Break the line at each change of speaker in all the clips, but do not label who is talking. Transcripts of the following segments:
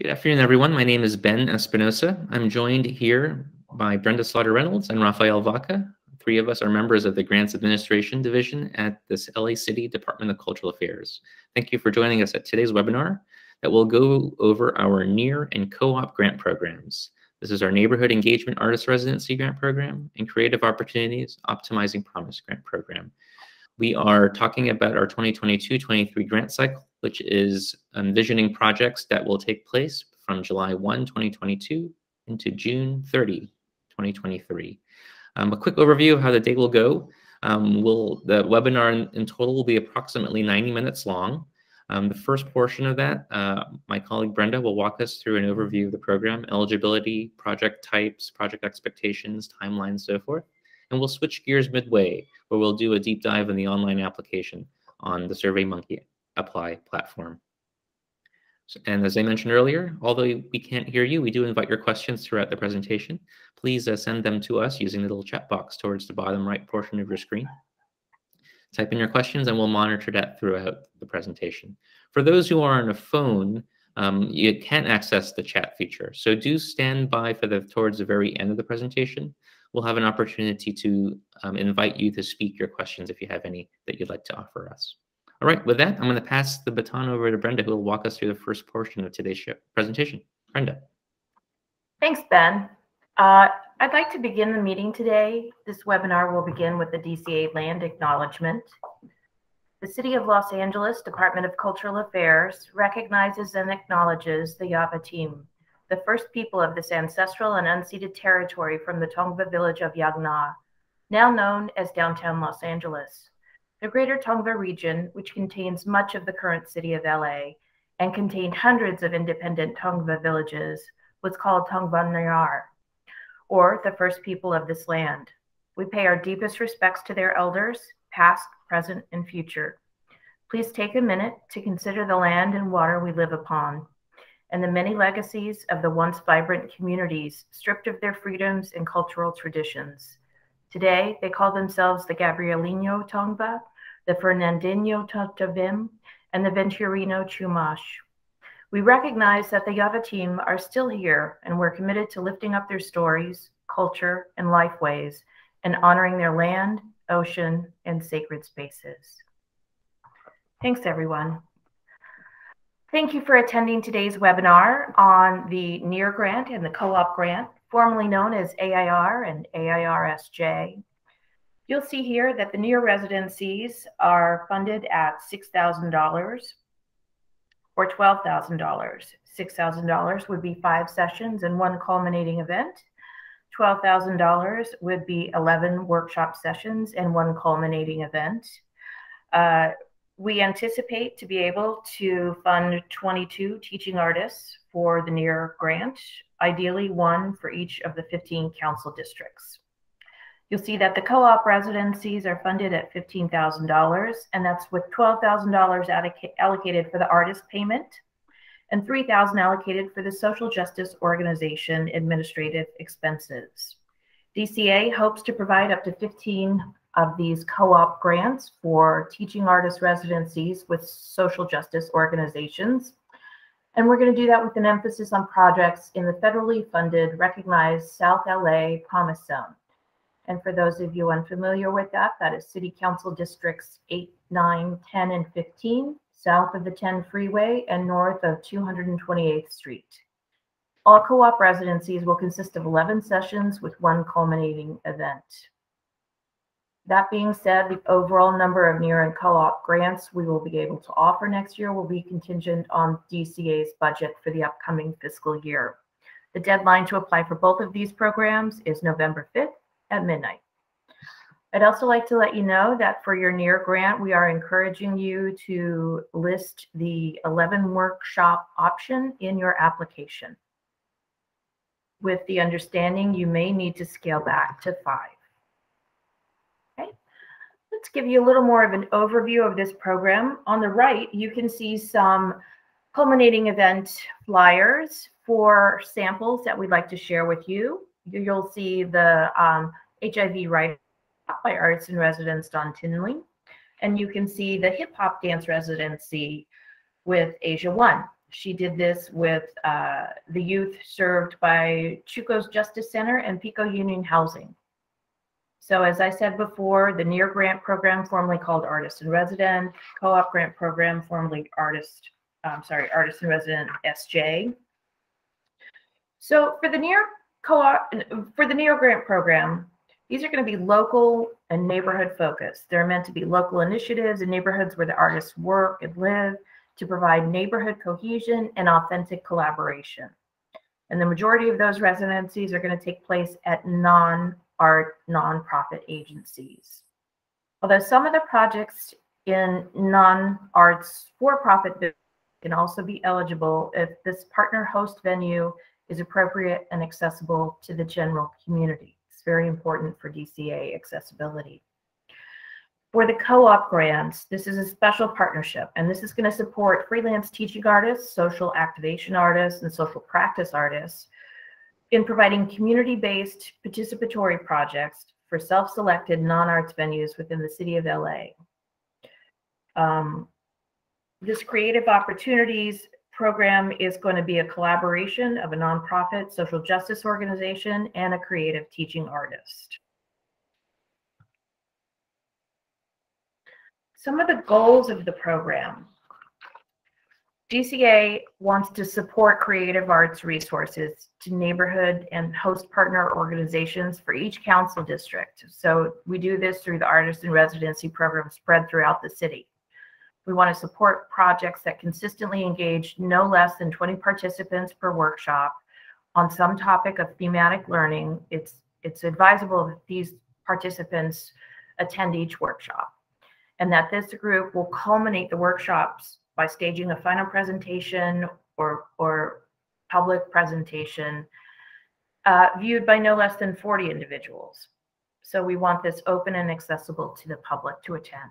Good afternoon, everyone. My name is Ben Espinosa. I'm joined here by Brenda Slaughter Reynolds and Rafael Vaca. Three of us are members of the Grants Administration Division at this LA City Department of Cultural Affairs. Thank you for joining us at today's webinar that will go over our NEAR and co-op grant programs. This is our Neighborhood Engagement Artist Residency Grant Program and Creative Opportunities Optimizing Promise Grant Program. We are talking about our 2022-23 grant cycle which is envisioning projects that will take place from July 1, 2022 into June 30, 2023. Um, a quick overview of how the day will go. Um, will the webinar in, in, total will be approximately 90 minutes long. Um, the first portion of that, uh, my colleague Brenda will walk us through an overview of the program, eligibility, project types, project expectations, timelines, so forth. And we'll switch gears midway, where we'll do a deep dive in the online application on the SurveyMonkey apply platform. And as I mentioned earlier, although we can't hear you, we do invite your questions throughout the presentation. Please uh, send them to us using the little chat box towards the bottom right portion of your screen. Type in your questions and we'll monitor that throughout the presentation. For those who are on a phone, um, you can't access the chat feature. So do stand by for the towards the very end of the presentation. We'll have an opportunity to um, invite you to speak your questions if you have any that you'd like to offer us. All right, with that, I'm going to pass the baton over to Brenda, who will walk us through the first portion of today's show, presentation. Brenda.
Thanks, Ben. Uh, I'd like to begin the meeting today. This webinar will begin with the DCA land acknowledgement. The City of Los Angeles Department of Cultural Affairs recognizes and acknowledges the Yavatim, the first people of this ancestral and unceded territory from the Tongva village of Yaanga, now known as downtown Los Angeles. The Greater Tongva region, which contains much of the current city of LA and contained hundreds of independent Tongva villages, was called Tovaangar, or the first people of this land. We pay our deepest respects to their elders, past, present, and future. Please take a minute to consider the land and water we live upon and the many legacies of the once vibrant communities stripped of their freedoms and cultural traditions. Today, they call themselves the Gabrielino Tongva, the Fernandeño Tataviam, and the Ventureño Chumash. We recognize that the Yavatim are still here, and we're committed to lifting up their stories, culture, and lifeways, and honoring their land, ocean, and sacred spaces. Thanks, everyone. Thank you for attending today's webinar on the NEAR grant and the co-op grant formerly known as AIR and AIRSJ. You'll see here that the NEAR residencies are funded at $6,000 or $12,000. $6,000 would be five sessions and one culminating event. $12,000 would be 11 workshop sessions and one culminating event. Uh, we anticipate to be able to fund 22 teaching artists for the NEAR grant, ideally one for each of the 15 council districts. You'll see that the co-op residencies are funded at $15,000, and that's with $12,000 allocated for the artist payment and 3000 allocated for the social justice organization administrative expenses. DCA hopes to provide up to 15 of these co-op grants for teaching artist residencies with social justice organizations. And we're going to do that with an emphasis on projects in the federally funded, recognized South LA Promise Zone. And for those of you unfamiliar with that, that is City Council Districts 8, 9, 10, and 15, south of the 10 freeway and north of 228th Street. All co-op residencies will consist of 11 sessions with one culminating event. That being said, the overall number of NEAR and co-op grants we will be able to offer next year will be contingent on DCA's budget for the upcoming fiscal year. The deadline to apply for both of these programs is November 5th at midnight. I'd also like to let you know that for your NEAR grant, we are encouraging you to list the 11 workshop option in your application with the understanding you may need to scale back to five. Let's give you a little more of an overview of this program. On the right, you can see some culminating event flyers for samples that we'd like to share with you. You'll see the um, HIV write by Arts in Residence Don Tinley, and you can see the hip hop dance residency with Asia One. She did this with uh, the youth served by Chuco's Justice Center and Pico Union Housing. So as I said before, the NEAR grant program, formerly called Artist in Resident, co-op grant program, formerly Artist, I'm sorry, Artist in Resident SJ. So for the NEAR co-op, for the NEAR grant program, these are going to be local and neighborhood focused. They're meant to be local initiatives in neighborhoods where the artists work and live to provide neighborhood cohesion and authentic collaboration. And the majority of those residencies are going to take place at non-art, nonprofit agencies. Although some of the projects in non-arts for-profit can also be eligible if this partner host venue is appropriate and accessible to the general community. It's very important for DCA accessibility. For the co-op grants, this is a special partnership, and this is going to support freelance teaching artists, social activation artists, and social practice artists in providing community-based participatory projects for self-selected non-arts venues within the city of LA. Um, this creative opportunities program is going to be a collaboration of a nonprofit social justice organization and a creative teaching artist. Some of the goals of the program. DCA wants to support creative arts resources to neighborhood and host partner organizations for each council district. So we do this through the artist in residency program spread throughout the city. We want to support projects that consistently engage no less than 20 participants per workshop on some topic of thematic learning. It's, it's advisable that these participants attend each workshop and that this group will culminate the workshops by staging a final presentation or, or public presentation uh, viewed by no less than 40 individuals. So we want this open and accessible to the public to attend.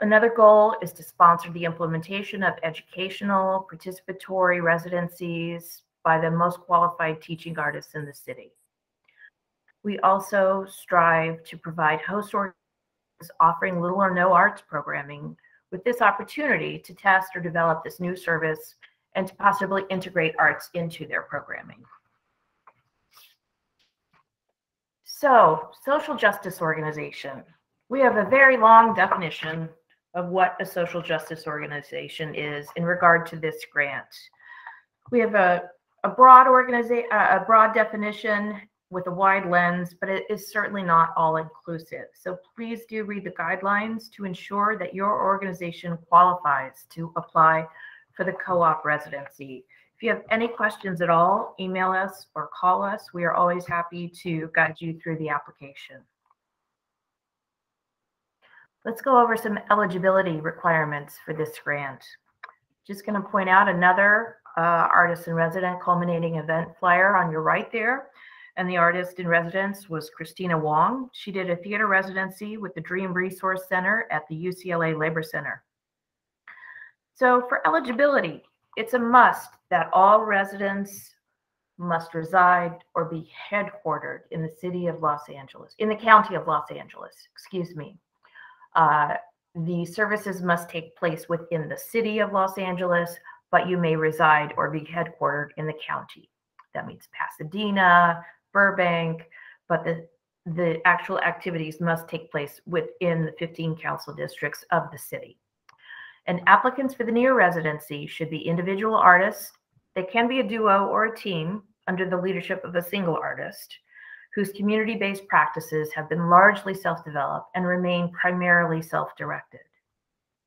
Another goal is to sponsor the implementation of educational participatory residencies by the most qualified teaching artists in the city. We also strive to provide host organizations offering little or no arts programming with this opportunity to test or develop this new service and to possibly integrate arts into their programming. So, social justice organization. We have a very long definition of what a social justice organization is in regard to this grant. We have a, a broad organization, a broad definition with a wide lens, but it is certainly not all inclusive. So please do read the guidelines to ensure that your organization qualifies to apply for the co-op residency. If you have any questions at all, email us or call us. We are always happy to guide you through the application. Let's go over some eligibility requirements for this grant. Just going to point out another uh, artist in resident culminating event flyer on your right there and the artist in residence was Kristina Wong. She did a theater residency with the Dream Resource Center at the UCLA Labor Center. So for eligibility, it's a must that all residents must reside or be headquartered in the city of Los Angeles, in the county of Los Angeles, excuse me. Uh, the services must take place within the city of Los Angeles, but you may reside or be headquartered in the county. That means Pasadena, Burbank, but the the actual activities must take place within the 15 council districts of the city. And applicants for the NEAR residency should be individual artists. They can be a duo or a team under the leadership of a single artist whose community-based practices have been largely self-developed and remain primarily self-directed.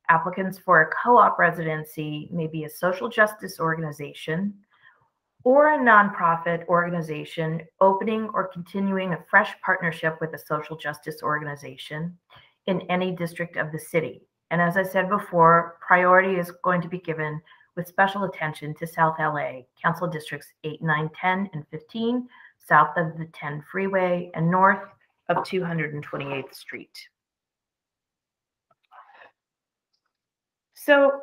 Applicants for a co-op residency may be a social justice organization, or a nonprofit organization opening or continuing a fresh partnership with a social justice organization in any district of the city. And as I said before, priority is going to be given with special attention to South LA, Council Districts 8, 9, 10, and 15, south of the 10 freeway, and north of 228th Street. So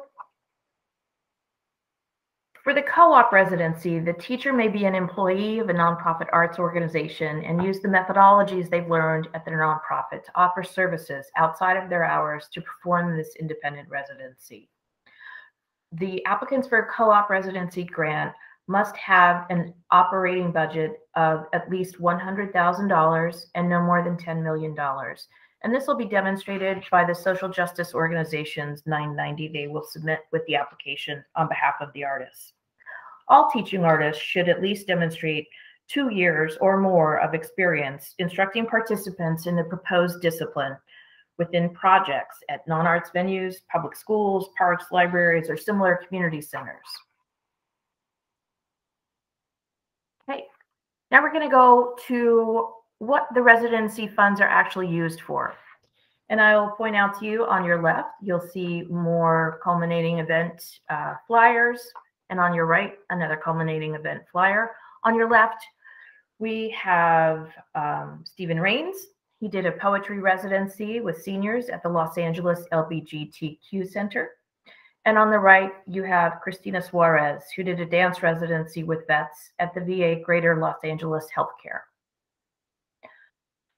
for the co-op residency, the teacher may be an employee of a nonprofit arts organization and use the methodologies they've learned at their nonprofit to offer services outside of their hours to perform this independent residency. the applicants for a co-op residency grant must have an operating budget of at least $100,000 and no more than $10 million. And this will be demonstrated by the social justice organization's 990 they will submit with the application on behalf of the artists. All teaching artists should at least demonstrate two years or more of experience instructing participants in the proposed discipline within projects at non-arts venues, public schools, parks, libraries, or similar community centers. Okay, now we're going to go to what the residency funds are actually used for. And I will point out to you on your left, you'll see more culminating event uh, flyers, and on your right, another culminating event flyer. On your left, we have um, Stephen Rains. He did a poetry residency with seniors at the Los Angeles LBGTQ Center. And on the right, you have Christina Suarez, who did a dance residency with vets at the VA Greater Los Angeles Healthcare.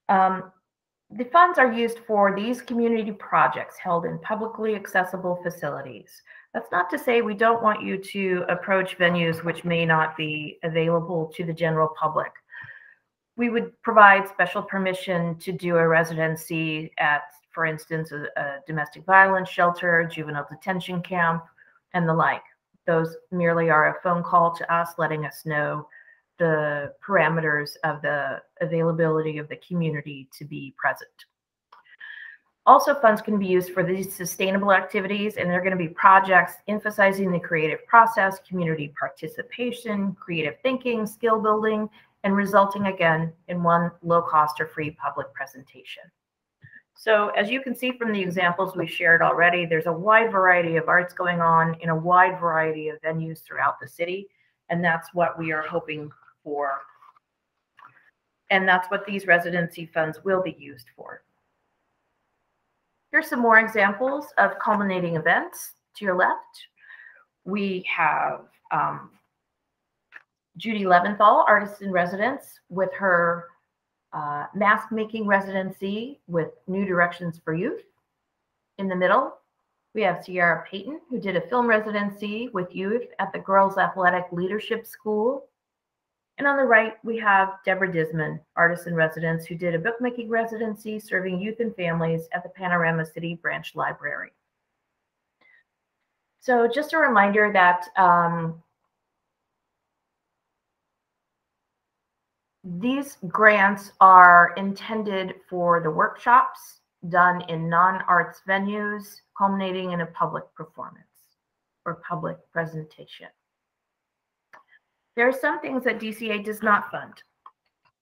Um, the funds are used for these community projects held in publicly accessible facilities. That's not to say we don't want you to approach venues which may not be available to the general public. We would provide special permission to do a residency at for instance, a, a domestic violence shelter, juvenile detention camp, and the like. Those merely are a phone call to us letting us know the parameters of the availability of the community to be present. Also, funds can be used for these sustainable activities, and they're going to be projects emphasizing the creative process, community participation, creative thinking, skill building, and resulting again in one low cost or free public presentation. So as you can see from the examples we shared already, there's a wide variety of arts going on in a wide variety of venues throughout the city. And that's what we are hoping for. And that's what these residency funds will be used for. Here's some more examples of culminating events to your left. We have um, Judy Leventhal, artist in residence, with her uh, mask making residency with New Directions for Youth. In the middle, we have Sierra Payton, who did a film residency with youth at the Girls Athletic Leadership School. And on the right, we have Deborah Disman, artist in residence, who did a bookmaking residency serving youth and families at the Panorama City Branch Library. So just a reminder that um, These grants are intended for the workshops done in non-arts venues, culminating in a public performance or public presentation. There are some things that DCA does not fund.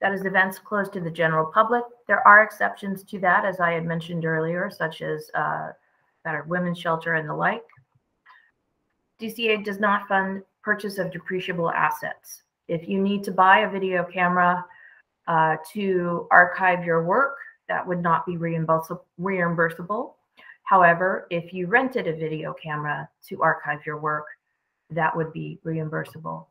That is events closed to the general public. There are exceptions to that, as I had mentioned earlier, such as uh, battered women's shelter and the like. DCA does not fund purchase of depreciable assets. If you need to buy a video camera uh, to archive your work, that would not be reimbursable. However, if you rented a video camera to archive your work, that would be reimbursable.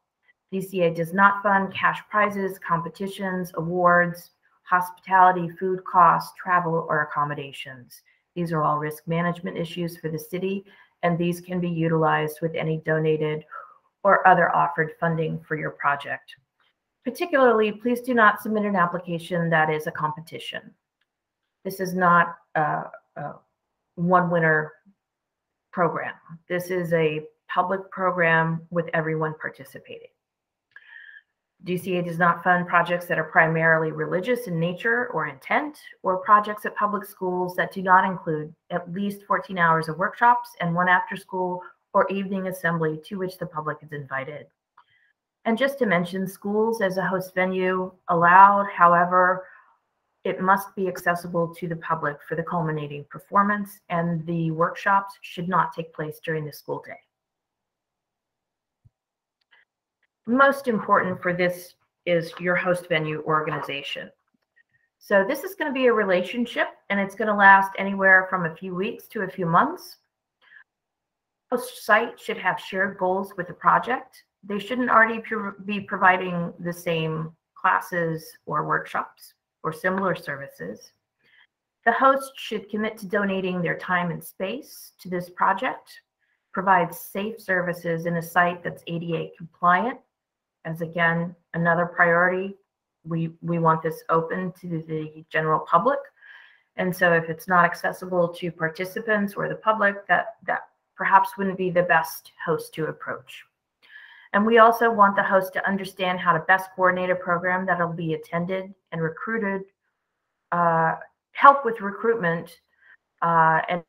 DCA does not fund cash prizes, competitions, awards, hospitality, food costs, travel, or accommodations. These are all risk management issues for the city, and these can be utilized with any donated or other offered funding for your project. Particularly, please do not submit an application that is a competition. This is not a, a one winner program. This is a public program with everyone participating. DCA does not fund projects that are primarily religious in nature or intent, or projects at public schools that do not include at least 14 hours of workshops and one after school or evening assembly to which the public is invited. And just to mention, schools as a host venue allowed, however, it must be accessible to the public for the culminating performance, and the workshops should not take place during the school day. Most important for this is your host venue organization. So this is going to be a relationship and it's going to last anywhere from a few weeks to a few months host site should have shared goals with the project. They shouldn't already be providing the same classes or workshops or similar services. The host should commit to donating their time and space to this project. provide safe services in a site that's ADA compliant. As again, another priority, we, we want this open to the general public. And so if it's not accessible to participants or the public, that, that perhaps wouldn't be the best host to approach. And we also want the host to understand how to best coordinate a program that'll be attended and recruited, uh, help with recruitment uh, and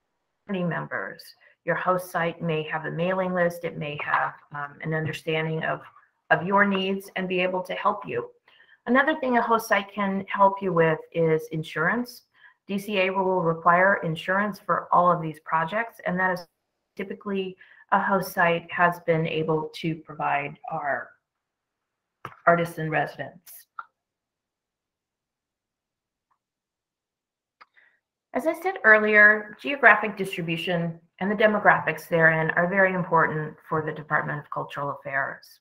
members. Your host site may have a mailing list, it may have um, an understanding of, of your needs and be able to help you. Another thing a host site can help you with is insurance. DCA will require insurance for all of these projects, and that is typically a host site has been able to provide our artists and residents. As I said earlier, geographic distribution and the demographics therein are very important for the Department of Cultural Affairs.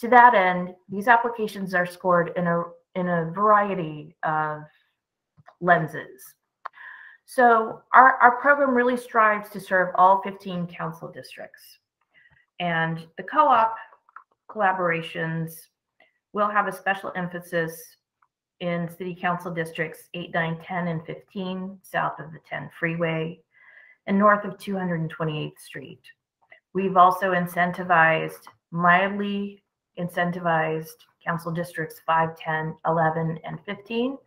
To that end, these applications are scored in a, in a variety of lenses. So our, our program really strives to serve all 15 council districts. And the co-op collaborations will have a special emphasis in city council districts 8, 9, 10, and 15, south of the 10 freeway, and north of 228th Street. We've also incentivized, mildly incentivized council districts 5, 10, 11, and 15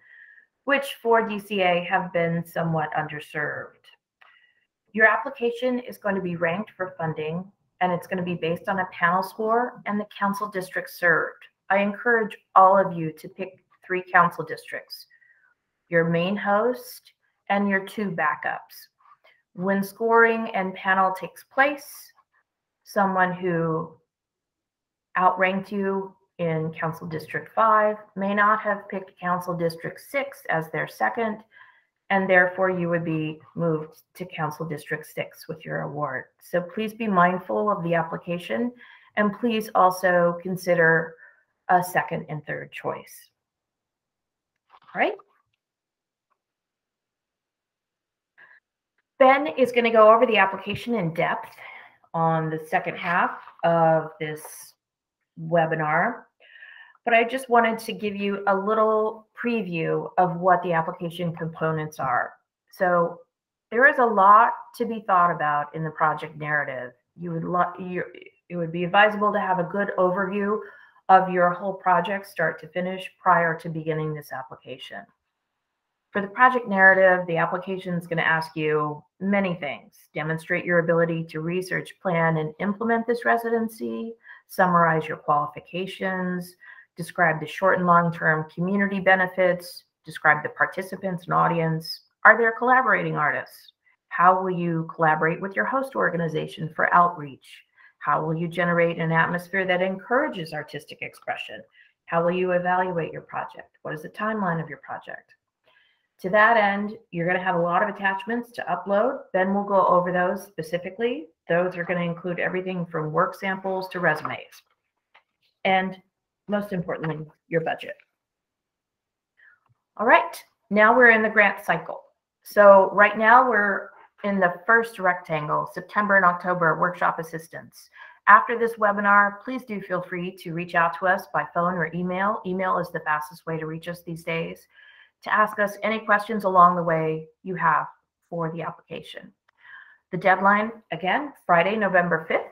which for DCA have been somewhat underserved. Your application is going to be ranked for funding and it's going to be based on a panel score and the council district served. I encourage all of you to pick three council districts, your main host and your two backups. When scoring and panel takes place, someone who outranked you in Council District 5 may not have picked Council District 6 as their second, and therefore you would be moved to Council District 6 with your award. So please be mindful of the application and please also consider a second and third choice. All right. Ben is going to go over the application in depth on the second half of this webinar but I just wanted to give you a little preview of what the application components are. So there is a lot to be thought about in the project narrative. You would lo- you, it would be advisable to have a good overview of your whole project start to finish prior to beginning this application. For the project narrative, the application is going to ask you many things. Demonstrate your ability to research, plan, and implement this residency, summarize your qualifications, describe the short and long-term community benefits, describe the participants and audience. Are there collaborating artists? How will you collaborate with your host organization for outreach? How will you generate an atmosphere that encourages artistic expression? How will you evaluate your project? What is the timeline of your project? To that end, you're going to have a lot of attachments to upload. Then we'll go over those specifically. Those are going to include everything from work samples to resumes. And most importantly, your budget. All right, now we're in the grant cycle. So right now we're in the first rectangle, September and October workshop assistance. After this webinar, please do feel free to reach out to us by phone or email. Email is the fastest way to reach us these days to ask us any questions along the way you have for the application. The deadline, again, Friday, November 5th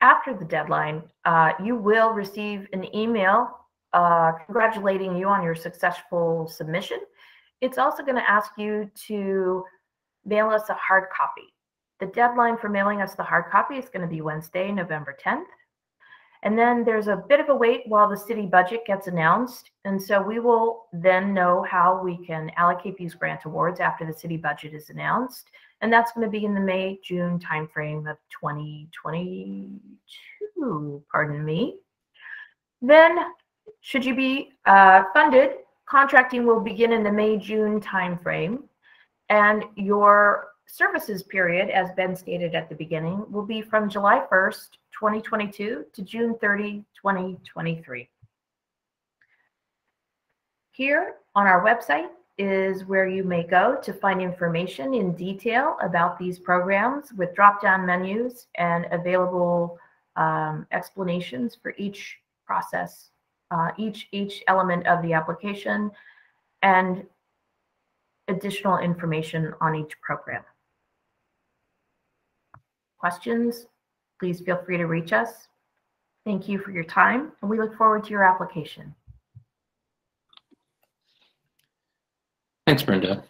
after the deadline, uh, you will receive an email uh, congratulating you on your successful submission. It's also going to ask you to mail us a hard copy. The deadline for mailing us the hard copy is going to be Wednesday, November 10th. And then there's a bit of a wait while the city budget gets announced. And so we will then know how we can allocate these grant awards after the city budget is announced and that's going to be in the May June timeframe of 2022. Pardon me. Then, should you be uh, funded, contracting will begin in the May June timeframe, and your services period, as Ben stated at the beginning, will be from July 1st, 2022 to June 30, 2023. Here on our website, is where you may go to find information in detail about these programs with drop-down menus and available um, explanations for each process, uh, each, each element of the application, and additional information on each program. Questions? Please feel free to reach us. Thank you for your time, and we look forward to your application.
Thanks, Brenda.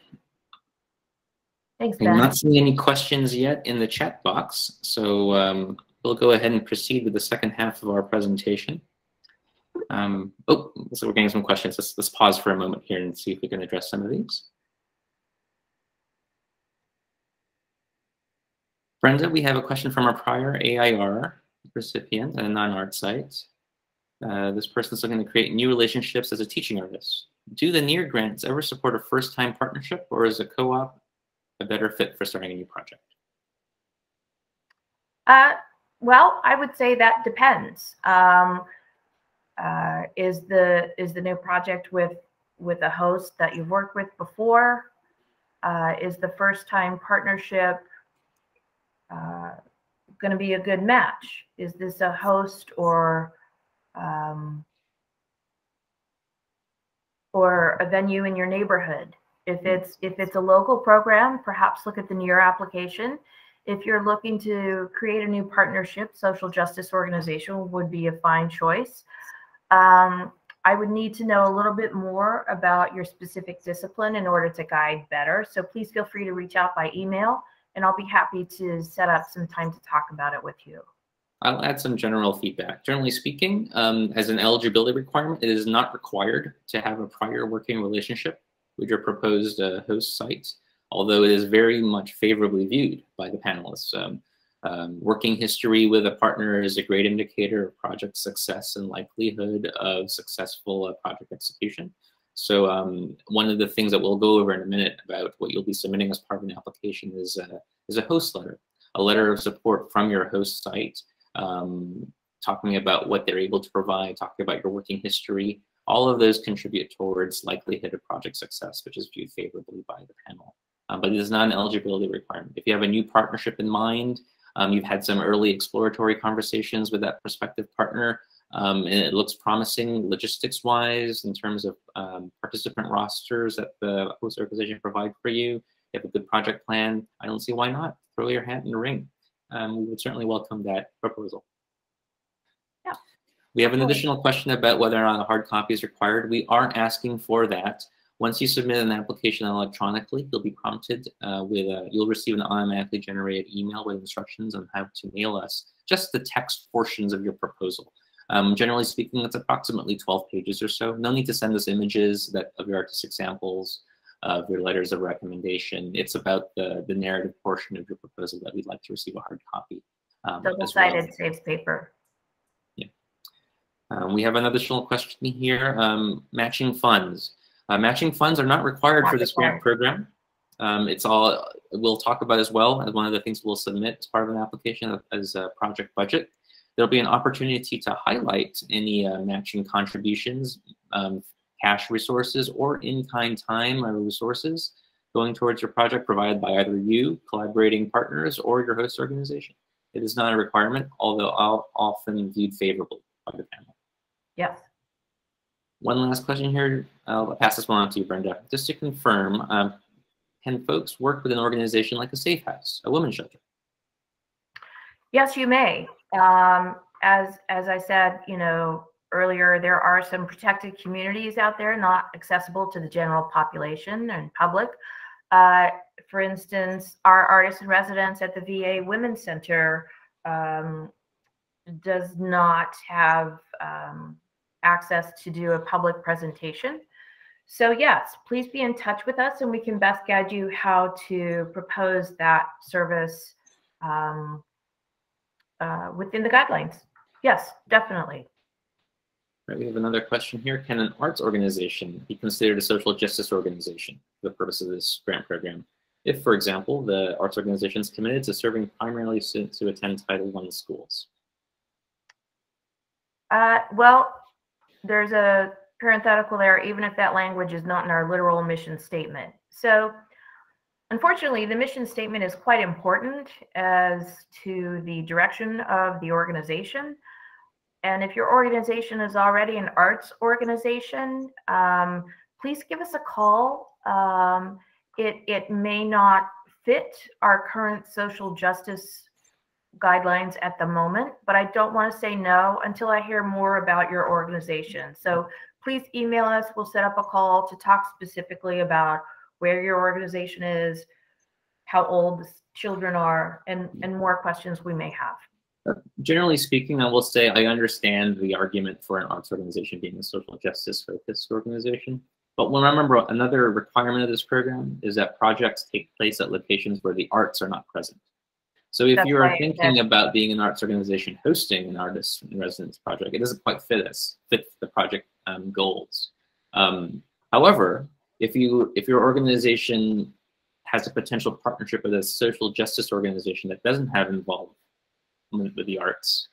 Thanks,
I'm not seeing any questions yet in the chat box, so um, we'll go ahead and proceed with the second half of our presentation. Um, oh, so we're getting some questions. Let's, let's pause for a moment here and see if we can address some of these. Brenda, we have a question from our prior AIR recipient and a non-art site. Uh, this person's looking to create new relationships as a teaching artist. Do the NEAR grants ever support a first-time partnership or is a co-op a better fit for starting a new project?
Uh, well, I would say that depends. Um, uh, is the is the new project with with a host that you've worked with before? Uh, is the first time partnership uh, going to be a good match? Is this a host or um, or a venue in your neighborhood? If it's if it's a local program, perhaps look at the NEAR application. If you're looking to create a new partnership, social justice organization would be a fine choice. Um, I would need to know a little bit more about your specific discipline in order to guide better. So please feel free to reach out by email and I'll be happy to set up some time to talk about it with you.
I'll add some general feedback. Generally speaking, um, as an eligibility requirement, it is not required to have a prior working relationship with your proposed uh, host site, although it is very much favorably viewed by the panelists. Um, um, working history with a partner is a great indicator of project success and likelihood of successful uh, project execution. So um, one of the things that we'll go over in a minute about what you'll be submitting as part of an application is, uh, is a host letter, a letter of support from your host site, um, talking about what they're able to provide, talking about your working history. All of those contribute towards likelihood of project success, which is viewed favorably by the panel. Um, but it is not an eligibility requirement. If you have a new partnership in mind, um, you've had some early exploratory conversations with that prospective partner, um, and it looks promising logistics-wise in terms of um, participant rosters that the host organization provide for you. You have a good project plan. I don't see why not. Throw your hat in the ring. Um, we would certainly welcome that proposal.
Yeah.
We have an additional question about whether or not a hard copy is required. We aren't asking for that. Once you submit an application electronically, you'll be prompted uh, with a, you'll receive an automatically generated email with instructions on how to mail us just the text portions of your proposal. Um, generally speaking, it's approximately 12 pages or so. No need to send us images that of your artistic samples, of your letters of recommendation. It's about the, the narrative portion of your proposal that we'd like to receive a hard copy.
Um, Double-sided well. saves paper.
Yeah. Um, we have an additional question here. Um, matching funds. Uh, matching funds are not required not for this required. grant program. Um, it's all we'll talk about as well as one of the things we'll submit as part of an application as a project budget. There'll be an opportunity to highlight any uh, matching contributions, um, cash resources, or in-kind time or resources going towards your project provided by either you, collaborating partners, or your host organization. It is not a requirement, although often viewed favorably by the panel.
Yes.
One last question here. I'll pass this one on to you, Brenda. Just to confirm, um, can folks work with an organization like a Safe House, a women's shelter?
Yes, you may. Um, as as I said, you know earlier, there are some protected communities out there not accessible to the general population and public. Uh, for instance, our artists in residence at the VA Women's Center um, does not have um, access to do a public presentation. So yes, please be in touch with us and we can best guide you how to propose that service um, uh, within the guidelines. Yes, definitely.
Right, we have another question here. Can an arts organization be considered a social justice organization for the purpose of this grant program? If, for example, the arts organization is committed to serving primarily students who attend Title I schools?
Uh, well, there's a parenthetical there, even if that language is not in our literal mission statement. So unfortunately, the mission statement is quite important as to the direction of the organization. And if your organization is already an arts organization, um, please give us a call. Um, it, it may not fit our current social justice guidelines at the moment, but I don't want to say no until I hear more about your organization. So please email us. We'll set up a call to talk specifically about where your organization is, how old the children are, and, and more questions we may have.
Generally speaking, I will say I understand the argument for an arts organization being a social justice focused organization. But when I remember another requirement of this program is that projects take place at locations where the arts are not present. So if That's you are right, thinking yeah. about being an arts organization hosting an artist in residence project, it doesn't quite fit us, fit the project um, goals. Um, however, if you if your organization has a potential partnership with a social justice organization that doesn't have involvement with the arts,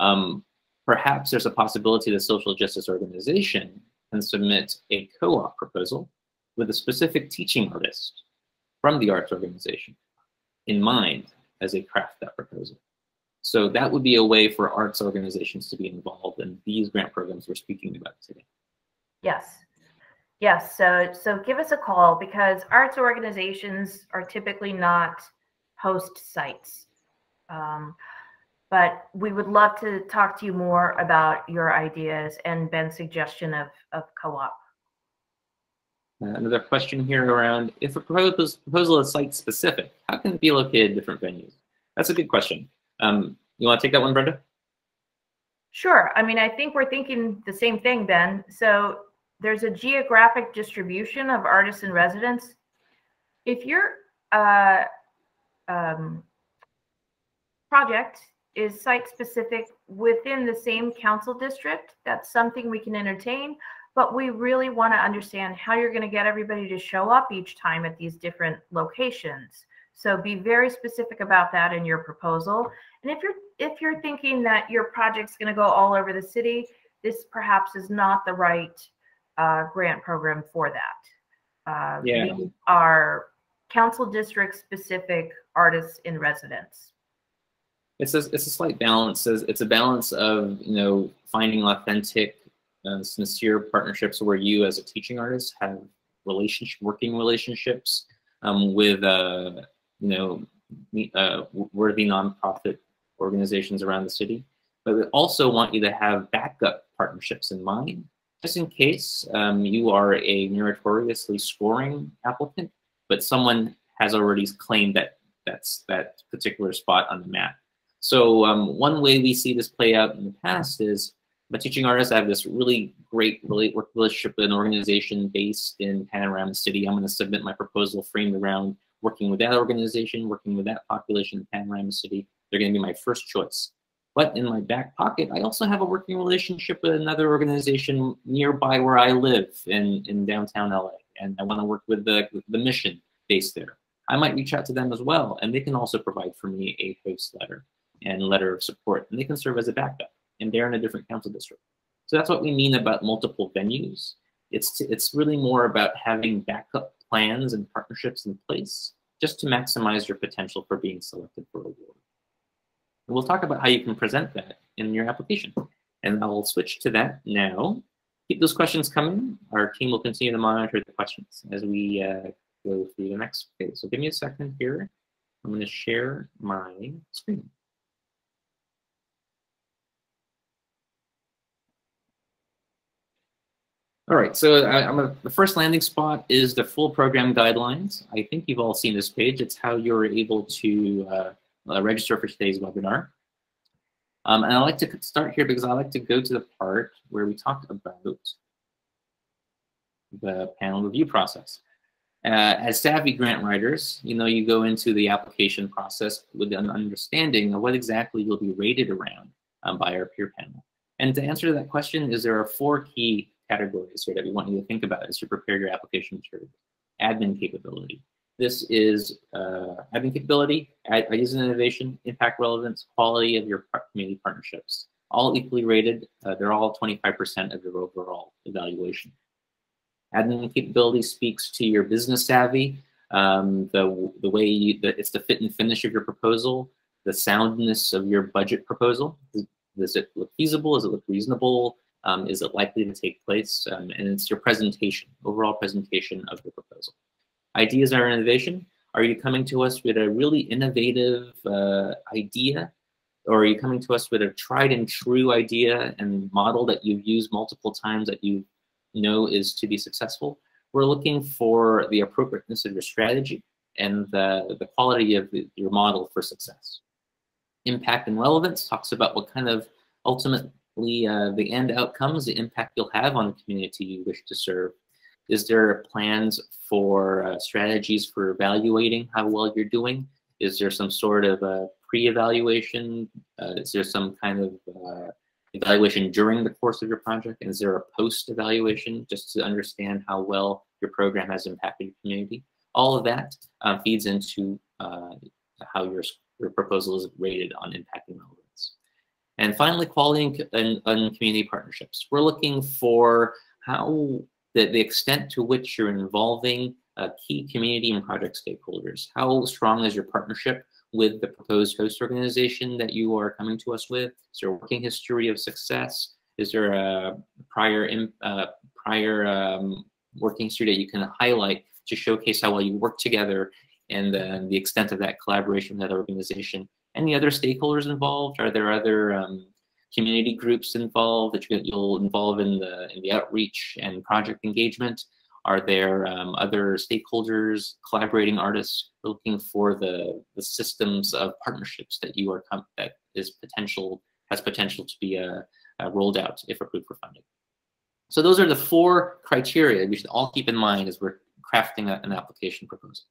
um, perhaps there's a possibility the social justice organization can submit a co-op proposal with a specific teaching artist from the arts organization in mind as they craft that proposal. So that would be a way for arts organizations to be involved in these grant programs we're speaking about today.
Yes. Yes. So so give us a call because arts organizations are typically not host sites. Um, but we would love to talk to you more about your ideas and Ben's suggestion of, of co-op.
Uh, another question here around if a proposal is site specific, how can it be located in different venues? That's a good question. Um, you want to take that one, Brenda?
Sure. I mean, I think we're thinking the same thing, Ben. So there's a geographic distribution of artists in residence. If your uh, um, project is site specific within the same council district, that's something we can entertain but we really want to understand how you're going to get everybody to show up each time at these different locations. So be very specific about that in your proposal. And if you're if you're thinking that your project's going to go all over the city, this perhaps is not the right uh, grant program for that. Uh, yeah. We are council district specific artists in residence.
It's a, it's a slight balance. It's a balance of you know finding authentic uh, sincere partnerships where you as a teaching artist have relationship working relationships um, with uh, you know uh, worthy nonprofit organizations around the city but we also want you to have backup partnerships in mind just in case um, you are a meritoriously scoring applicant but someone has already claimed that that's that particular spot on the map so um, one way we see this play out in the past is but teaching artists, I have this really great relationship with an organization based in Panorama City. I'm going to submit my proposal framed around working with that organization, working with that population in Panorama City. They're going to be my first choice. But in my back pocket, I also have a working relationship with another organization nearby where I live in, in downtown LA. And I want to work with the, the mission based there. I might reach out to them as well, and they can also provide for me a host letter and letter of support, and they can serve as a backup and they're in a different council district. So that's what we mean about multiple venues. It's, it's really more about having backup plans and partnerships in place just to maximize your potential for being selected for award. And we'll talk about how you can present that in your application. And I'll switch to that now. Keep those questions coming. Our team will continue to monitor the questions as we uh, go through the next phase. So give me a second here. I'm going to share my screen. All right, so the first landing spot is the full program guidelines. I think you've all seen this page. It's how you're able to uh, uh, register for today's webinar. Um, and I like to start here because I like to go to the part where we talk about the panel review process. Uh, as savvy grant writers, you know, you go into the application process with an understanding of what exactly you'll be rated around um, by our peer panel. And to answer that question is there are four key categories here that we want you to think about as you prepare your application material. Admin capability. This is uh, admin capability, ideas and innovation, impact relevance, quality of your community partnerships. all equally rated. Uh, they're all 25% of your overall evaluation. Admin capability speaks to your business savvy, um, the, the way you, the, it's the fit and finish of your proposal, the soundness of your budget proposal. Does, does it look feasible? Does it look reasonable? Um, is it likely to take place? Um, and it's your presentation, overall presentation of your proposal. Ideas are innovation. Are you coming to us with a really innovative uh, idea? Or are you coming to us with a tried and true idea and model that you've used multiple times that you know is to be successful? We're looking for the appropriateness of your strategy and the, the quality of the, your model for success. Impact and relevance talks about what kind of ultimately uh, the end outcomes, the impact you'll have on the community you wish to serve. Is there plans for uh, strategies for evaluating how well you're doing? Is there some sort of uh, pre-evaluation? Uh, is there some kind of uh, evaluation during the course of your project? And is there a post-evaluation just to understand how well your program has impacted your community? All of that uh, feeds into uh, how your, your proposal is rated on impact and. And finally, quality and, and, community partnerships. We're looking for how the, the extent to which you're involving uh, key community and project stakeholders. How strong is your partnership with the proposed host organization that you are coming to us with? Is there a working history of success? Is there a prior uh, prior um, working history that you can highlight to showcase how well you work together and uh, the extent of that collaboration with that organization? Any other stakeholders involved? Are there other um, community groups involved that you'll involve in the in the outreach and project engagement? Are there um, other stakeholders, collaborating artists looking for the the systems of partnerships that you are that is potential has potential to be uh, uh, rolled out if approved for funding? So those are the four criteria we should all keep in mind as we're crafting a, an application proposal.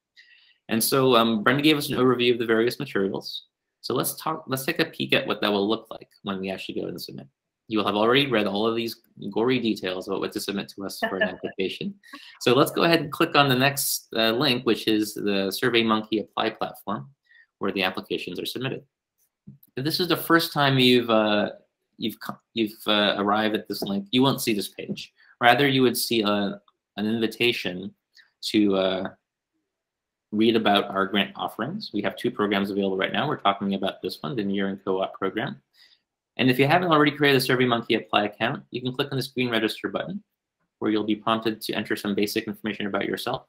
And so um, Brenda gave us an overview of the various materials. So let's talk, let's take a peek at what that will look like when we actually go and submit. You will have already read all of these gory details about what to submit to us for an application. So let's go ahead and click on the next uh, link, which is the SurveyMonkey Apply platform, where the applications are submitted. If this is the first time you've uh, you've you've uh, arrived at this link, you won't see this page. Rather, you would see a, uh, an invitation to uh, read about our grant offerings. We have two programs available right now. We're talking about this one, the Near and Co-op program. And if you haven't already created a SurveyMonkey Apply account, you can click on this green register button where you'll be prompted to enter some basic information about yourself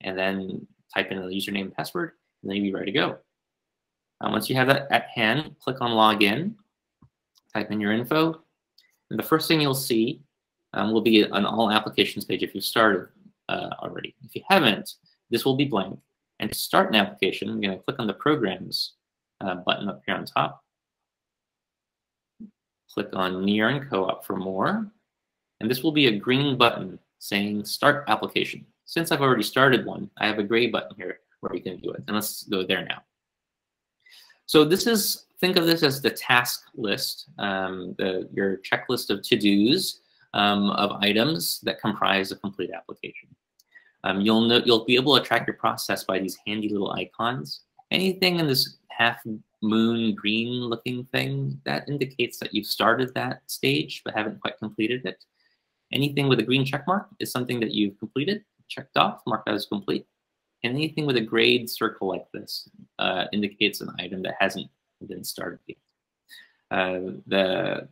and then type in the username and password, and then you'll be ready to go. Um, once you have that at hand, click on Login, type in your info, and the first thing you'll see um, will be an all applications page if you've started uh, already. If you haven't, this will be blank. And to start an application, I'm going to click on the Programs uh, button up here on top. Click on Near and Co-op for more. And this will be a green button saying Start Application. Since I've already started one, I have a gray button here where you can view it. And let's go there now. So this is, think of this as the task list, um, the, your checklist of to-dos um, of items that comprise a complete application. Um, you'll know you'll be able to track your process by these handy little icons. Anything in this half moon green looking thing that indicates that you've started that stage but haven't quite completed it. Anything with a green check mark is something that you've completed, checked off, marked as complete. And anything with a grayed circle like this uh, indicates an item that hasn't been started yet. Uh, the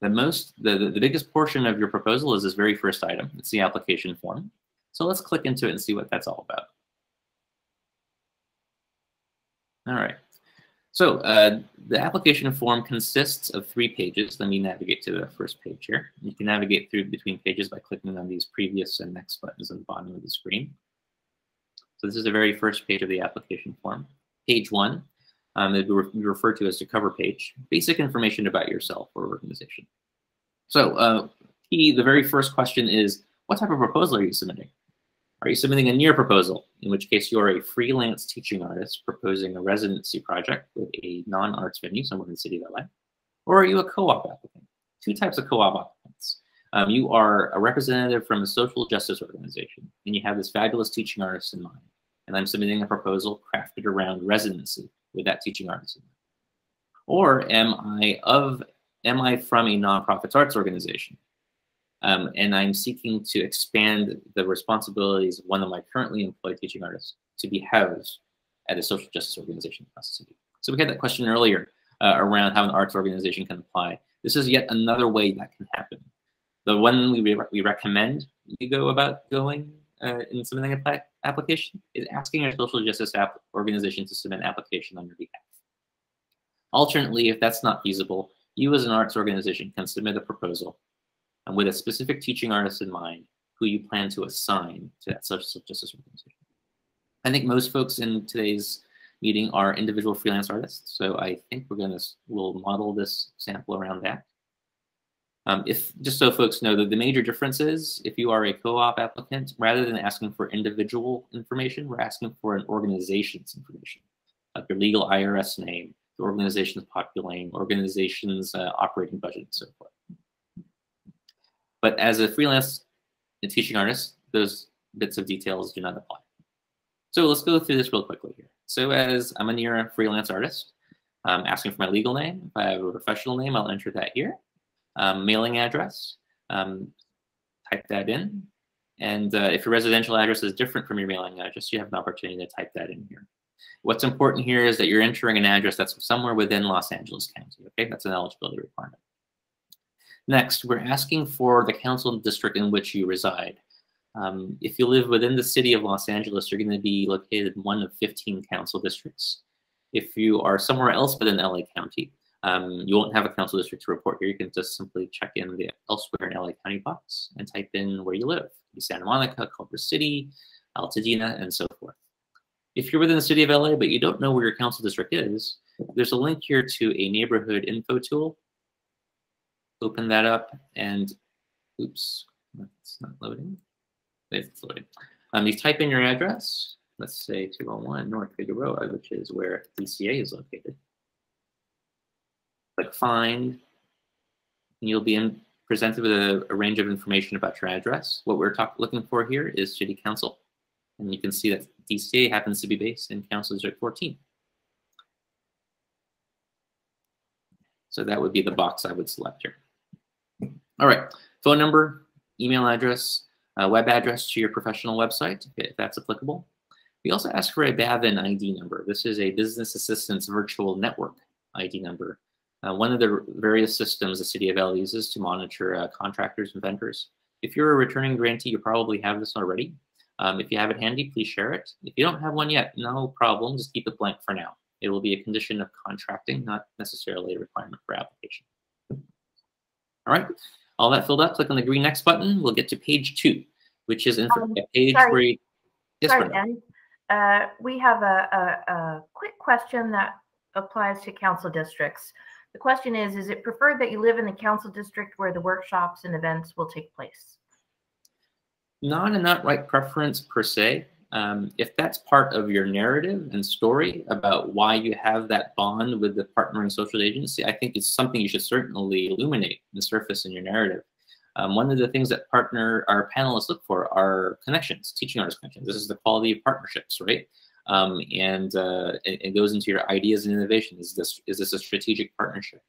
the most the, the biggest portion of your proposal is this very first item. It's the application form. So let's click into it and see what that's all about. All right. So uh, the application form consists of three pages. Let me navigate to the first page here. You can navigate through between pages by clicking on these previous and next buttons on the bottom of the screen. So this is the very first page of the application form. Page one, um, it will be referred to as the cover page, basic information about yourself or organization. So uh, the very first question is, what type of proposal are you submitting? Are you submitting a near proposal, in which case you are a freelance teaching artist proposing a residency project with a non-arts venue somewhere in the city of LA? Or are you a co-op applicant? Two types of co-op applicants. Um, you are a representative from a social justice organization, and you have this fabulous teaching artist in mind. And I'm submitting a proposal crafted around residency with that teaching artist in mind. Or am I of am I from a nonprofit arts organization? Um, and I'm seeking to expand the responsibilities of one of my currently employed teaching artists to be housed at a social justice organization across the city. So we had that question earlier uh, around how an arts organization can apply. This is yet another way that can happen. The one we, re we recommend you go about going uh, in submitting an application is asking your social justice app organization to submit an application on your behalf. Alternately, if that's not feasible, you as an arts organization can submit a proposal and with a specific teaching artist in mind who you plan to assign to that social justice organization. I think most folks in today's meeting are individual freelance artists, so I think we're gonna we'll model this sample around that. Um, if just so folks know that the major difference is if you are a co-op applicant, rather than asking for individual information, we're asking for an organization's information, like your legal IRS name, the organization's popular organization's uh, operating budget, and so forth. But as a freelance teaching artist, those bits of details do not apply. So let's go through this real quickly here. So as I'm a near freelance artist, I'm asking for my legal name. If I have a professional name, I'll enter that here um, mailing address, um, type that in. And uh, if your residential address is different from your mailing address, you have an opportunity to type that in here. What's important here is that you're entering an address that's somewhere within Los Angeles County, okay? That's an eligibility requirement. Next, we're asking for the council district in which you reside. Um, if you live within the city of Los Angeles, you're going to be located in one of 15 council districts. If you are somewhere else within LA County, um, you won't have a council district to report here. You can just simply check in the elsewhere in LA County box and type in where you live. Santa Monica, Culver City, Altadena, and so forth. If you're within the city of LA, but you don't know where your council district is, there's a link here to a neighborhood info tool. Open that up and, oops, it's not loading. It's loading. Um, you type in your address. Let's say 201 North Figueroa, which is where DCA is located click find, and you'll be in, presented with a, a, range of information about your address. What we're talk, looking for here is City Council. And you can see that DCA happens to be based in Council District 14. So that would be the box I would select here. All right, phone number, email address, uh, web address to your professional website, if that's applicable. We also ask for a BAVN ID number. This is a Business Assistance Virtual Network ID number uh, one of the various systems the City of LA uses to monitor uh, contractors and vendors. If you're a returning grantee, you probably have this already. Um, if you have it handy, please share it. If you don't have one yet, no problem, just keep it blank for now. It will be a condition of contracting, not necessarily a requirement for application. All right, all that filled up, click on the green next button. We'll get to page two, which is um, a page sorry. where you,
yes, sorry. Uh, we have a, a, a quick question that applies to council districts. The question is, is it preferred that you live in the council district where the workshops and events will take place?
Not a not right preference per se. Um, if that's part of your narrative and story about why you have that bond with the partnering social agency, I think it's something you should certainly illuminate and surface in your narrative. Um, one of the things that partner our panelists look for are connections, teaching artist connections. This is the quality of partnerships, right? um, and uh, it, it, goes into your ideas and innovation. Is this is this a strategic partnership?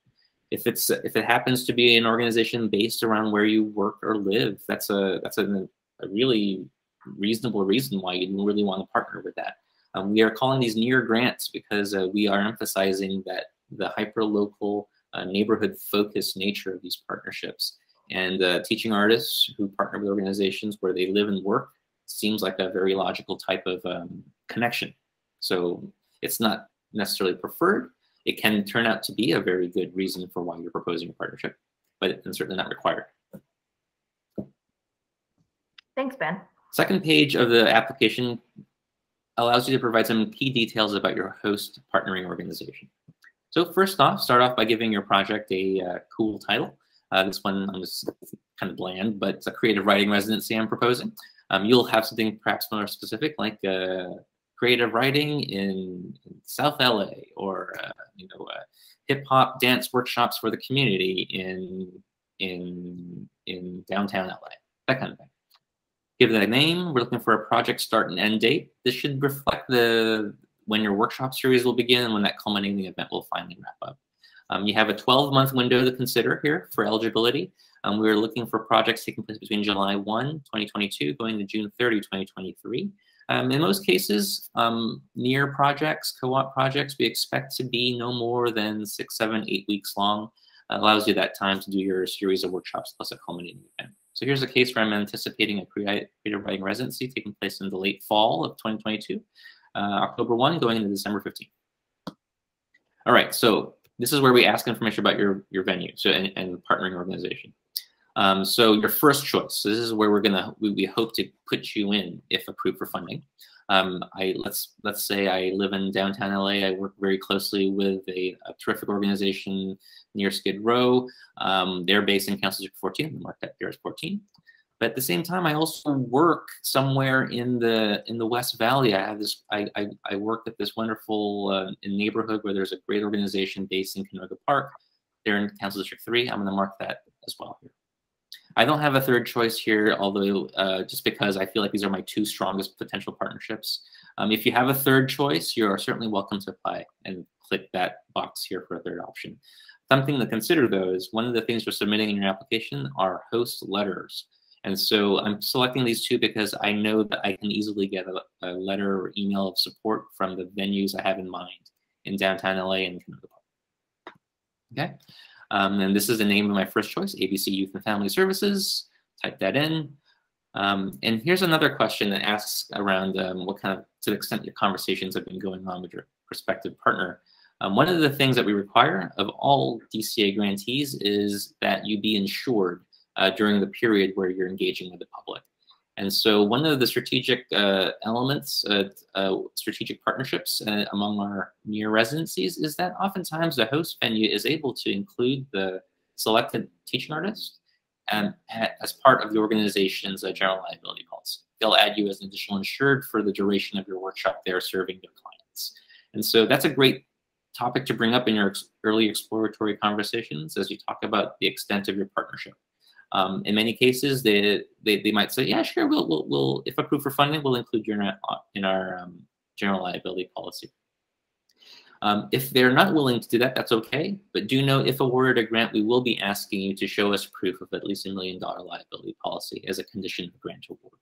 If it's if it happens to be an organization based around where you work or live, that's a that's a, a really reasonable reason why you really want to partner with that. Um, we are calling these near grants because uh, we are emphasizing that the hyper local uh, neighborhood focused nature of these partnerships and uh, teaching artists who partner with organizations where they live and work seems like a very logical type of um, connection. So it's not necessarily preferred. It can turn out to be a very good reason for why you're proposing a partnership, but it's certainly not required.
Thanks, Ben.
Second page of the application allows you to provide some key details about your host partnering organization. So first off, start off by giving your project a uh, cool title. Uh, this one I'm just kind of bland, but it's a creative writing residency I'm proposing. Um, you'll have something perhaps more specific, like uh, creative writing in, in South LA, or uh, you know, uh, hip hop dance workshops for the community in in in downtown LA, that kind of thing. Give it a name. We're looking for a project start and end date. This should reflect the when your workshop series will begin and when that culminating event will finally wrap up. Um, you have a 12-month window to consider here for eligibility. Um, we're looking for projects taking place between July 1, 2022, going to June 30, 2023. Um, in most cases, um, near projects, co-op projects, we expect to be no more than six, seven, eight weeks long. Allows you that time to do your series of workshops plus a culminating event. So here's a case where I'm anticipating a creative writing residency taking place in the late fall of 2022, uh, October 1 going into December 15. All right, so this is where we ask information about your, your venue so and, and partnering organization. Um, so your first choice. So this is where we're gonna we, we hope to put you in if approved for funding. Um, I let's let's say I live in downtown LA. I work very closely with a, a terrific organization near Skid Row. Um, they're based in Council District 14. Mark that there as 14. But at the same time, I also work somewhere in the in the West Valley. I have this. I I, I work at this wonderful uh, neighborhood where there's a great organization based in Canoga Park. They're in Council District 3. I'm going to mark that as well here. I don't have a third choice here, although uh, just because I feel like these are my two strongest potential partnerships. Um, if you have a third choice, you are certainly welcome to apply and click that box here for a third option. Something to consider though is one of the things you're submitting in your application are host letters. And so I'm selecting these two because I know that I can easily get a, a letter or email of support from the venues I have in mind in downtown LA and Canoga Park. Okay. Um, and this is the name of my first choice, ABC Youth and Family Services. Type that in. Um, and here's another question that asks around um, what kind of, to the extent your conversations have been going on with your prospective partner. Um, one of the things that we require of all DCA grantees is that you be insured uh, during the period where you're engaging with the public. And so one of the strategic uh, elements, uh, uh, strategic partnerships uh, among our near residencies is that oftentimes the host venue is able to include the selected teaching artist and as part of the organization's uh, general liability policy. They'll add you as an additional insured for the duration of your workshop there serving their clients. And so that's a great topic to bring up in your ex early exploratory conversations as you talk about the extent of your partnership. Um, in many cases, they, they, they might say, yeah, sure, we'll, we'll, we'll, if approved for funding, we'll include you in our, in our um, general liability policy. Um, if they're not willing to do that, that's okay. But do know if awarded a grant, we will be asking you to show us proof of at least a million dollar liability policy as a condition of grant award.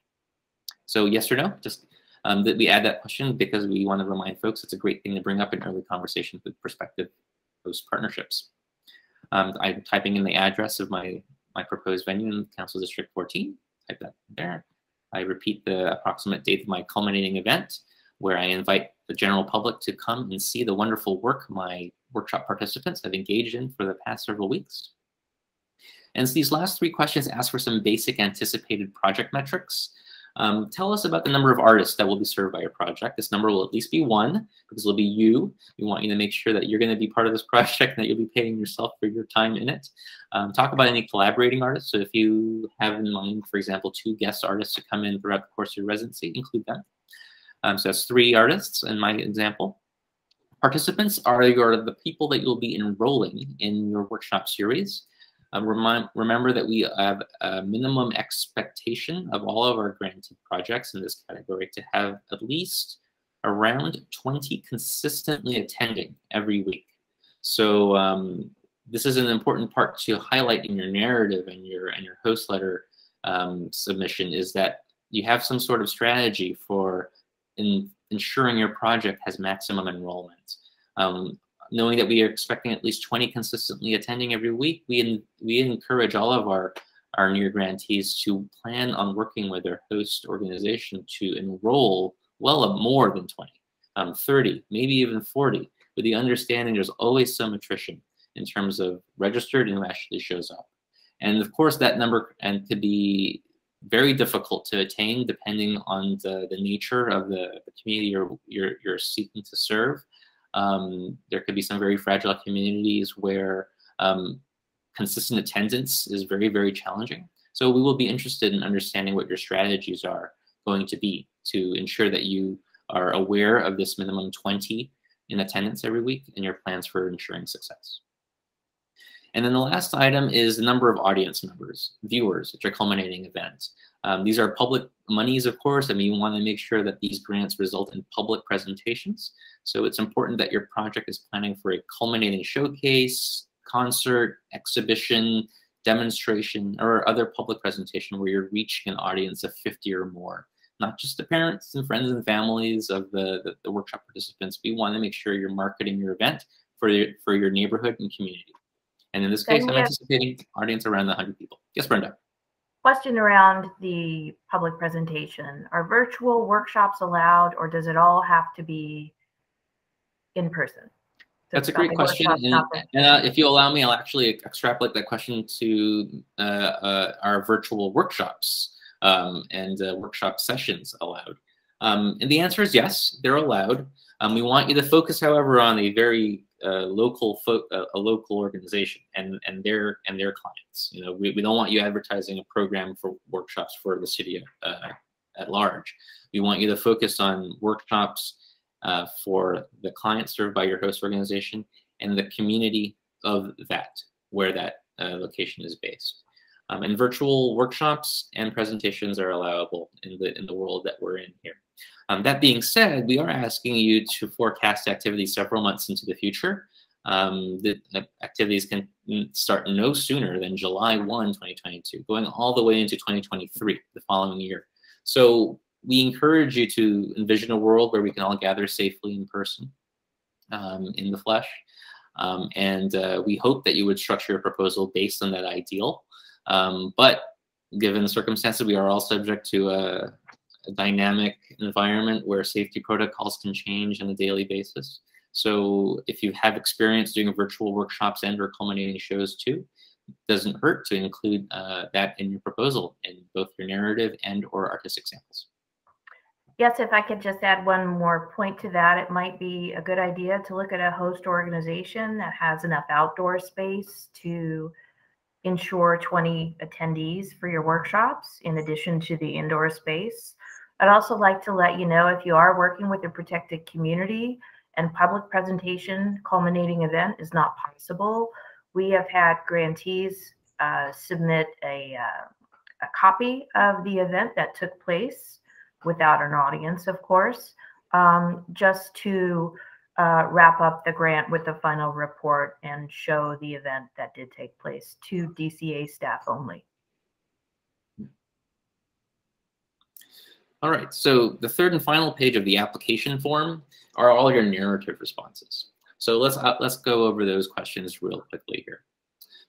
So yes or no, just um, that we add that question because we want to remind folks it's a great thing to bring up in early conversations with prospective host partnerships. Um, I'm typing in the address of my my proposed venue in Council District 14. Type that there. I repeat the approximate date of my culminating event, where I invite the general public to come and see the wonderful work my workshop participants have engaged in for the past several weeks. And so these last three questions ask for some basic anticipated project metrics. Um, tell us about the number of artists that will be served by your project. This number will at least be one because it'll be you. We want you to make sure that you're going to be part of this project and that you'll be paying yourself for your time in it. Um, talk about any collaborating artists. So if you have in mind, for example, two guest artists to come in throughout the course of your residency, include them. Um, so that's three artists in my example. Participants are your, the people that you'll be enrolling in your workshop series. Um, remind, remember that we have a minimum expectation of all of our granted projects in this category to have at least around 20 consistently attending every week. So um, this is an important part to highlight in your narrative and your and your host letter um, submission is that you have some sort of strategy for in ensuring your project has maximum enrollment. Um, knowing that we are expecting at least 20 consistently attending every week, we, in, we encourage all of our, our near grantees to plan on working with their host organization to enroll well more than 20, um, 30, maybe even 40, with the understanding there's always some attrition in terms of registered and who actually shows up. And of course, that number and could be very difficult to attain depending on the, the nature of the, the community you're, you're, you're seeking to serve. Um, there could be some very fragile communities where um, consistent attendance is very, very challenging. So we will be interested in understanding what your strategies are going to be to ensure that you are aware of this minimum 20 in attendance every week and your plans for ensuring success. And then the last item is the number of audience members, viewers, which are culminating events. Um, these are public monies, of course. I mean, you want to make sure that these grants result in public presentations. So it's important that your project is planning for a culminating showcase, concert, exhibition, demonstration, or other public presentation where you're reaching an audience of 50 or more. Not just the parents and friends and families of the, the, the workshop participants, We want to make sure you're marketing your event for your, for your neighborhood and community. And in this case, I'm anticipating audience around the 100 people. Yes, Brenda
question around the public presentation. Are virtual workshops allowed or does it all have to be in person?
So That's a great question. And, and uh, if you allow me, I'll actually extrapolate that question to uh, uh, our virtual workshops um, and uh, workshop sessions allowed. Um, and the answer is yes, they're allowed. Um, we want you to focus, however, on a very uh, local uh, a local organization and and their and their clients. You know, we, we don't want you advertising a program for workshops for the city uh, at large. We want you to focus on workshops uh, for the clients served by your host organization and the community of that where that uh, location is based. Um, and virtual workshops and presentations are allowable in the in the world that we're in here. Um, that being said, we are asking you to forecast activities several months into the future. Um, the, the, activities can start no sooner than July 1, 2022, going all the way into 2023, the following year. So we encourage you to envision a world where we can all gather safely in person, um, in the flesh. Um, and uh, we hope that you would structure a proposal based on that ideal. Um, but given the circumstances, we are all subject to a dynamic environment where safety protocols can change on a daily basis. So if you have experience doing virtual workshops and or culminating shows too, doesn't hurt to include uh, that in your proposal in both your narrative and or artistic samples.
Yes, if I could just add one more point to that, it might be a good idea to look at a host organization that has enough outdoor space to ensure 20 attendees for your workshops in addition to the indoor space. I'd also like to let you know if you are working with a protected community and public presentation culminating event is not possible, we have had grantees uh, submit a, uh, a copy of the event that took place without an audience, of course, um, just to uh, wrap up the grant with the final report and show the event that did take place to DCA staff only.
All right, so the third and final page of the application form are all your narrative responses. So let's uh, let's go over those questions real quickly here.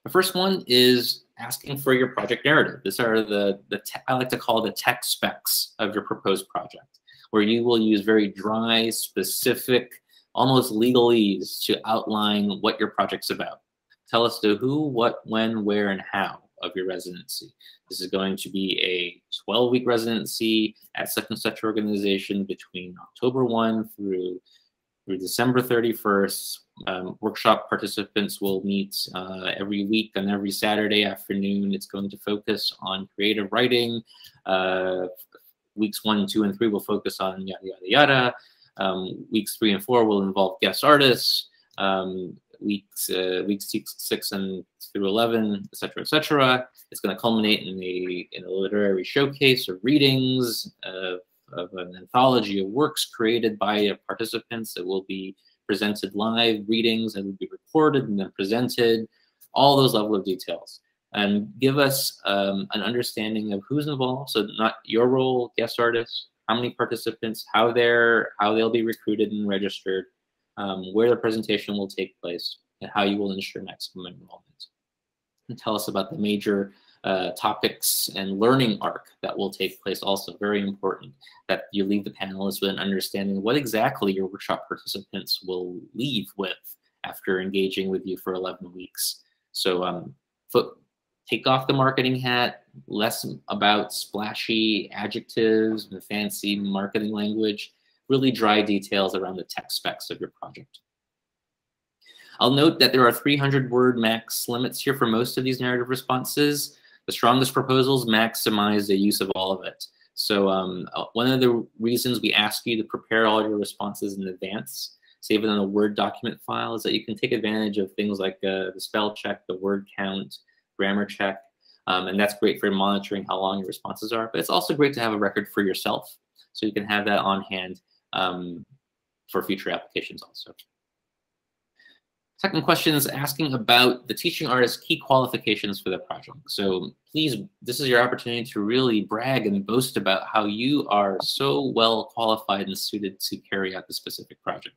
The first one is asking for your project narrative. These are the, the I like to call the tech specs of your proposed project, where you will use very dry, specific, almost legalese to outline what your project's about. Tell us the who, what, when, where, and how of your residency. This is going to be a 12 week residency at such and such organization between October 1 through through December 31st. Um, workshop participants will meet uh, every week on every Saturday afternoon. It's going to focus on creative writing. Uh, weeks one, two, and three will focus on yada, yada, yada. Um, weeks three and four will involve guest artists. Um, weeks uh, weeks six, six and through 11, etc., etc. It's going to culminate in a, in a literary showcase of readings of, of an anthology of works created by participants that will be presented live, readings that will be recorded and then presented, all those level of details. And give us um, an understanding of who's involved, so not your role, guest artists, how many participants, how they're how they'll be recruited and registered, um, where the presentation will take place, and how you will ensure maximum enrollment. And tell us about the major uh, topics and learning arc that will take place also very important that you leave the panelists with an understanding of what exactly your workshop participants will leave with after engaging with you for 11 weeks so um, take off the marketing hat less about splashy adjectives and fancy marketing language really dry details around the tech specs of your project. I'll note that there are 300 word max limits here for most of these narrative responses. The strongest proposals maximize the use of all of it. So um, uh, one of the reasons we ask you to prepare all your responses in advance save it in a Word document file, is that you can take advantage of things like uh, the spell check, the word count, grammar check, um, and that's great for monitoring how long your responses are. But it's also great to have a record for yourself, so you can have that on hand um, for future applications also. Second question is asking about the teaching artist's key qualifications for the project. So please, this is your opportunity to really brag and boast about how you are so well qualified and suited to carry out the specific project.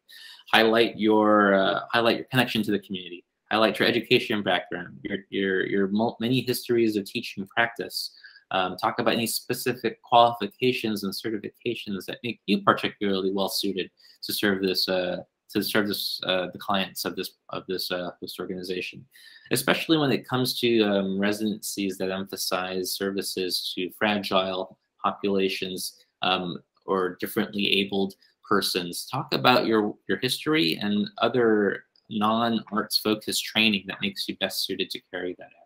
Highlight your uh, highlight your connection to the community. Highlight your education background, your your your many histories of teaching practice. Um, talk about any specific qualifications and certifications that make you particularly well suited to serve this uh, to serve this, uh, the clients of this of this uh, host organization, especially when it comes to um, residencies that emphasize services to fragile populations um, or differently abled persons. Talk about your your history and other non-arts focused training that makes you best suited to carry that out.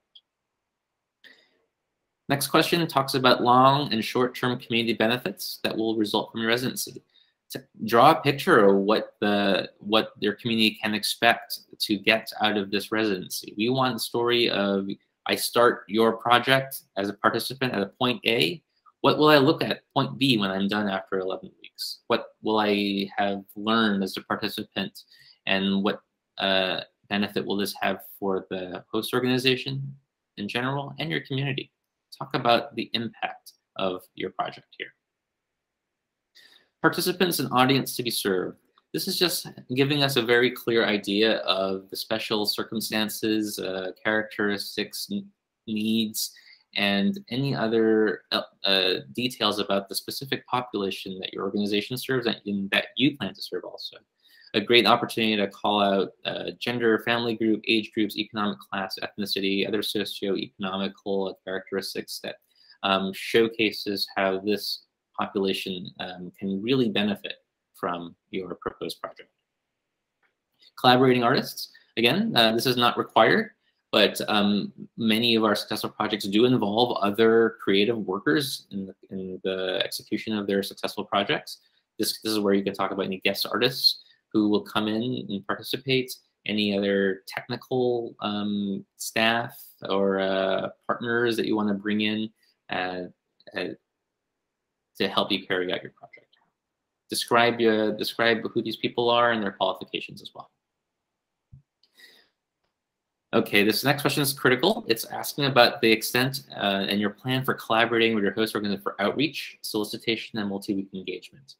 Next question talks about long and short-term community benefits that will result from your residency to draw a picture of what the what their community can expect to get out of this residency. We want a story of I start your project as a participant at a point A. What will I look at point B when I'm done after 11 weeks? What will I have learned as a participant, and what uh, benefit will this have for the host organization in general and your community? Talk about the impact of your project here participants and audience to be served. This is just giving us a very clear idea of the special circumstances, uh, characteristics, needs, and any other uh, uh, details about the specific population that your organization serves and that you plan to serve also. A great opportunity to call out uh, gender, family group, age groups, economic class, ethnicity, other socio-economical characteristics that um, showcases how this population um, can really benefit from your proposed project. Collaborating artists, again, uh, this is not required, but um, many of our successful projects do involve other creative workers in the, in the execution of their successful projects. This, this is where you can talk about any guest artists who will come in and participate, any other technical um, staff or uh, partners that you want to bring in uh, uh, to help you carry out your project. Describe, describe who these people are and their qualifications as well. Okay, this next question is critical. It's asking about the extent uh, and your plan for collaborating with your host organization for outreach, solicitation, and multi-week engagement.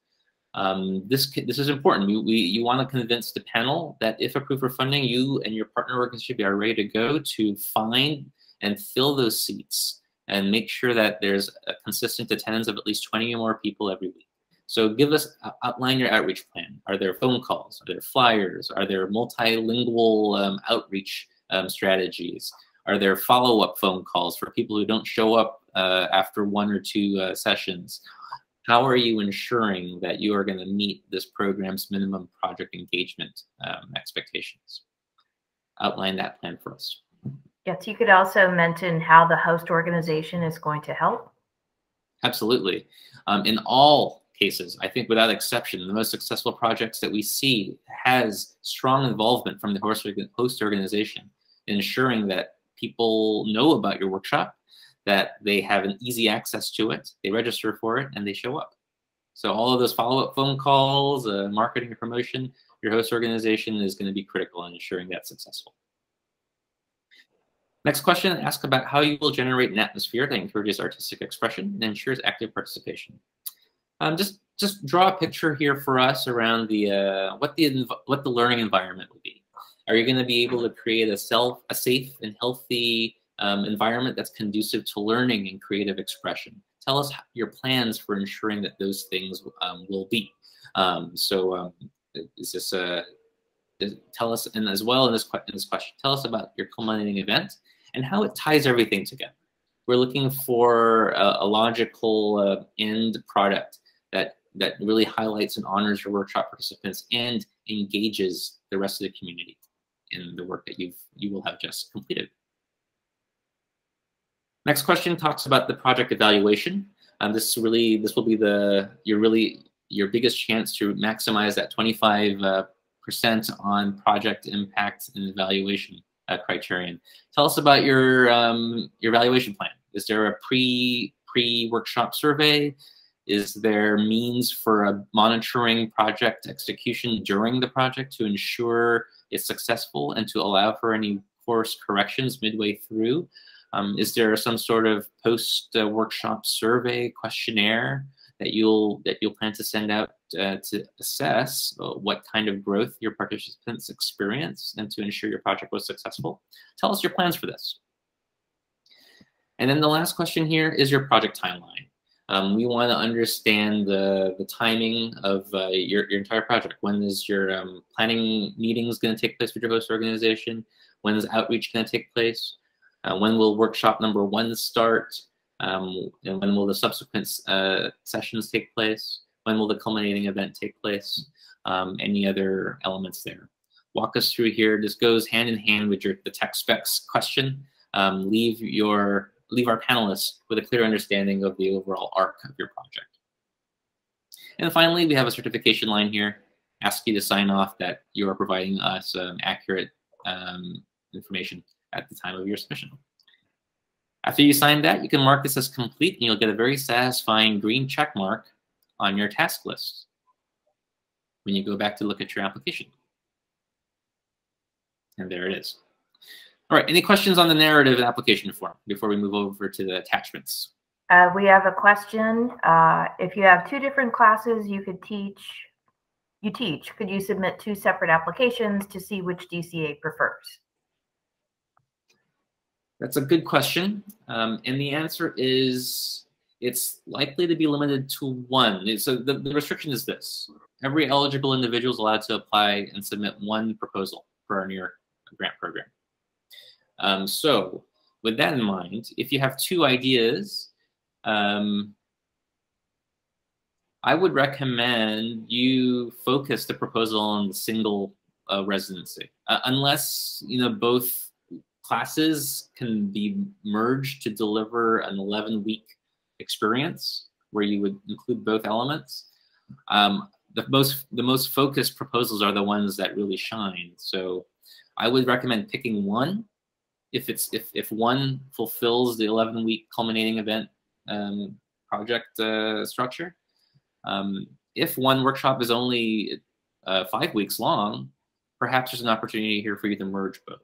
Um, this this is important. We, we, you want to convince the panel that if approved for funding, you and your partner organization are ready to go to find and fill those seats and make sure that there's a consistent attendance of at least 20 or more people every week. So give us, outline your outreach plan. Are there phone calls? Are there flyers? Are there multilingual um, outreach um, strategies? Are there follow-up phone calls for people who don't show up uh, after one or two uh, sessions? How are you ensuring that you are going to meet this program's minimum project engagement um, expectations? Outline that plan for us.
Yes, you could also mention how the host organization is going to help.
Absolutely. Um, in all cases, I think without exception, the most successful projects that we see has strong involvement from the host organization in ensuring that people know about your workshop, that they have an easy access to it, they register for it, and they show up. So all of those follow-up phone calls, uh, marketing and promotion, your host organization is going to be critical in ensuring that's successful. Next question asks about how you will generate an atmosphere that encourages artistic expression and ensures active participation. Um, just just draw a picture here for us around the uh, what the what the learning environment would be. Are you going to be able to create a self a safe and healthy um, environment that's conducive to learning and creative expression? Tell us your plans for ensuring that those things um, will be. Um, so um, is this a tell us and as well in this, in this question tell us about your culminating event and how it ties everything together. We're looking for a, a logical uh, end product that that really highlights and honors your workshop participants and engages the rest of the community in the work that you've you will have just completed. Next question talks about the project evaluation. Um, this really this will be the your really your biggest chance to maximize that 25 uh, on project impact and evaluation uh, criterion. Tell us about your um, your evaluation plan. Is there a pre pre workshop survey? Is there means for a monitoring project execution during the project to ensure it's successful and to allow for any course corrections midway through? Um, is there some sort of post uh, workshop survey questionnaire that you'll that you'll plan to send out uh, to assess uh, what kind of growth your participants experience and to ensure your project was successful? Tell us your plans for this. And then the last question here is your project timeline. Um, we want to understand the, the timing of uh, your, your entire project. When is your um, planning meetings going to take place with your host organization? When is outreach going to take place? Uh, when will workshop number one start? Um, and when will the subsequent uh, sessions take place? When will the culminating event take place? Um, any other elements there? Walk us through here. This goes hand in hand with your the tech specs question. Um, leave your leave our panelists with a clear understanding of the overall arc of your project. And finally, we have a certification line here. Ask you to sign off that you are providing us um, accurate um, information at the time of your submission. After you sign that, you can mark this as complete and you'll get a very satisfying green check mark on your task list when you go back to look at your application. And there it is. All right, any questions on the narrative and application form before we move over to the attachments?
Uh, we have a question. Uh, if you have two different classes you could teach, you teach, could you submit two separate applications to see which DCA prefers?
That's a good question. Um, and the answer is it's likely to be limited to one. So the, the restriction is this. Every eligible individual is allowed to apply and submit one proposal for our Near grant program. Um, so with that in mind, if you have two ideas, um, I would recommend you focus the proposal on the single uh, residency, uh, unless you know both classes can be merged to deliver an 11 week experience where you would include both elements. Um, the most the most focused proposals are the ones that really shine. So I would recommend picking one if it's if if one fulfills the 11 week culminating event um, project uh, structure. Um, if one workshop is only uh, five weeks long, perhaps there's an opportunity here for you to merge both.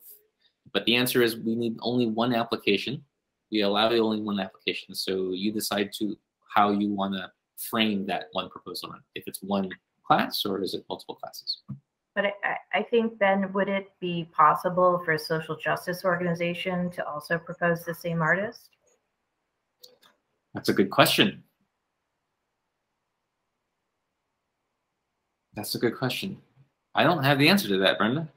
But the answer is we need only one application. We allow only one application. So you decide to how you want to frame that one proposal. If it's one class or is it multiple classes?
But I, I think then would it be possible for a social justice organization to also propose the same artist?
That's a good question. That's a good question. I don't have the answer to that, Brenda.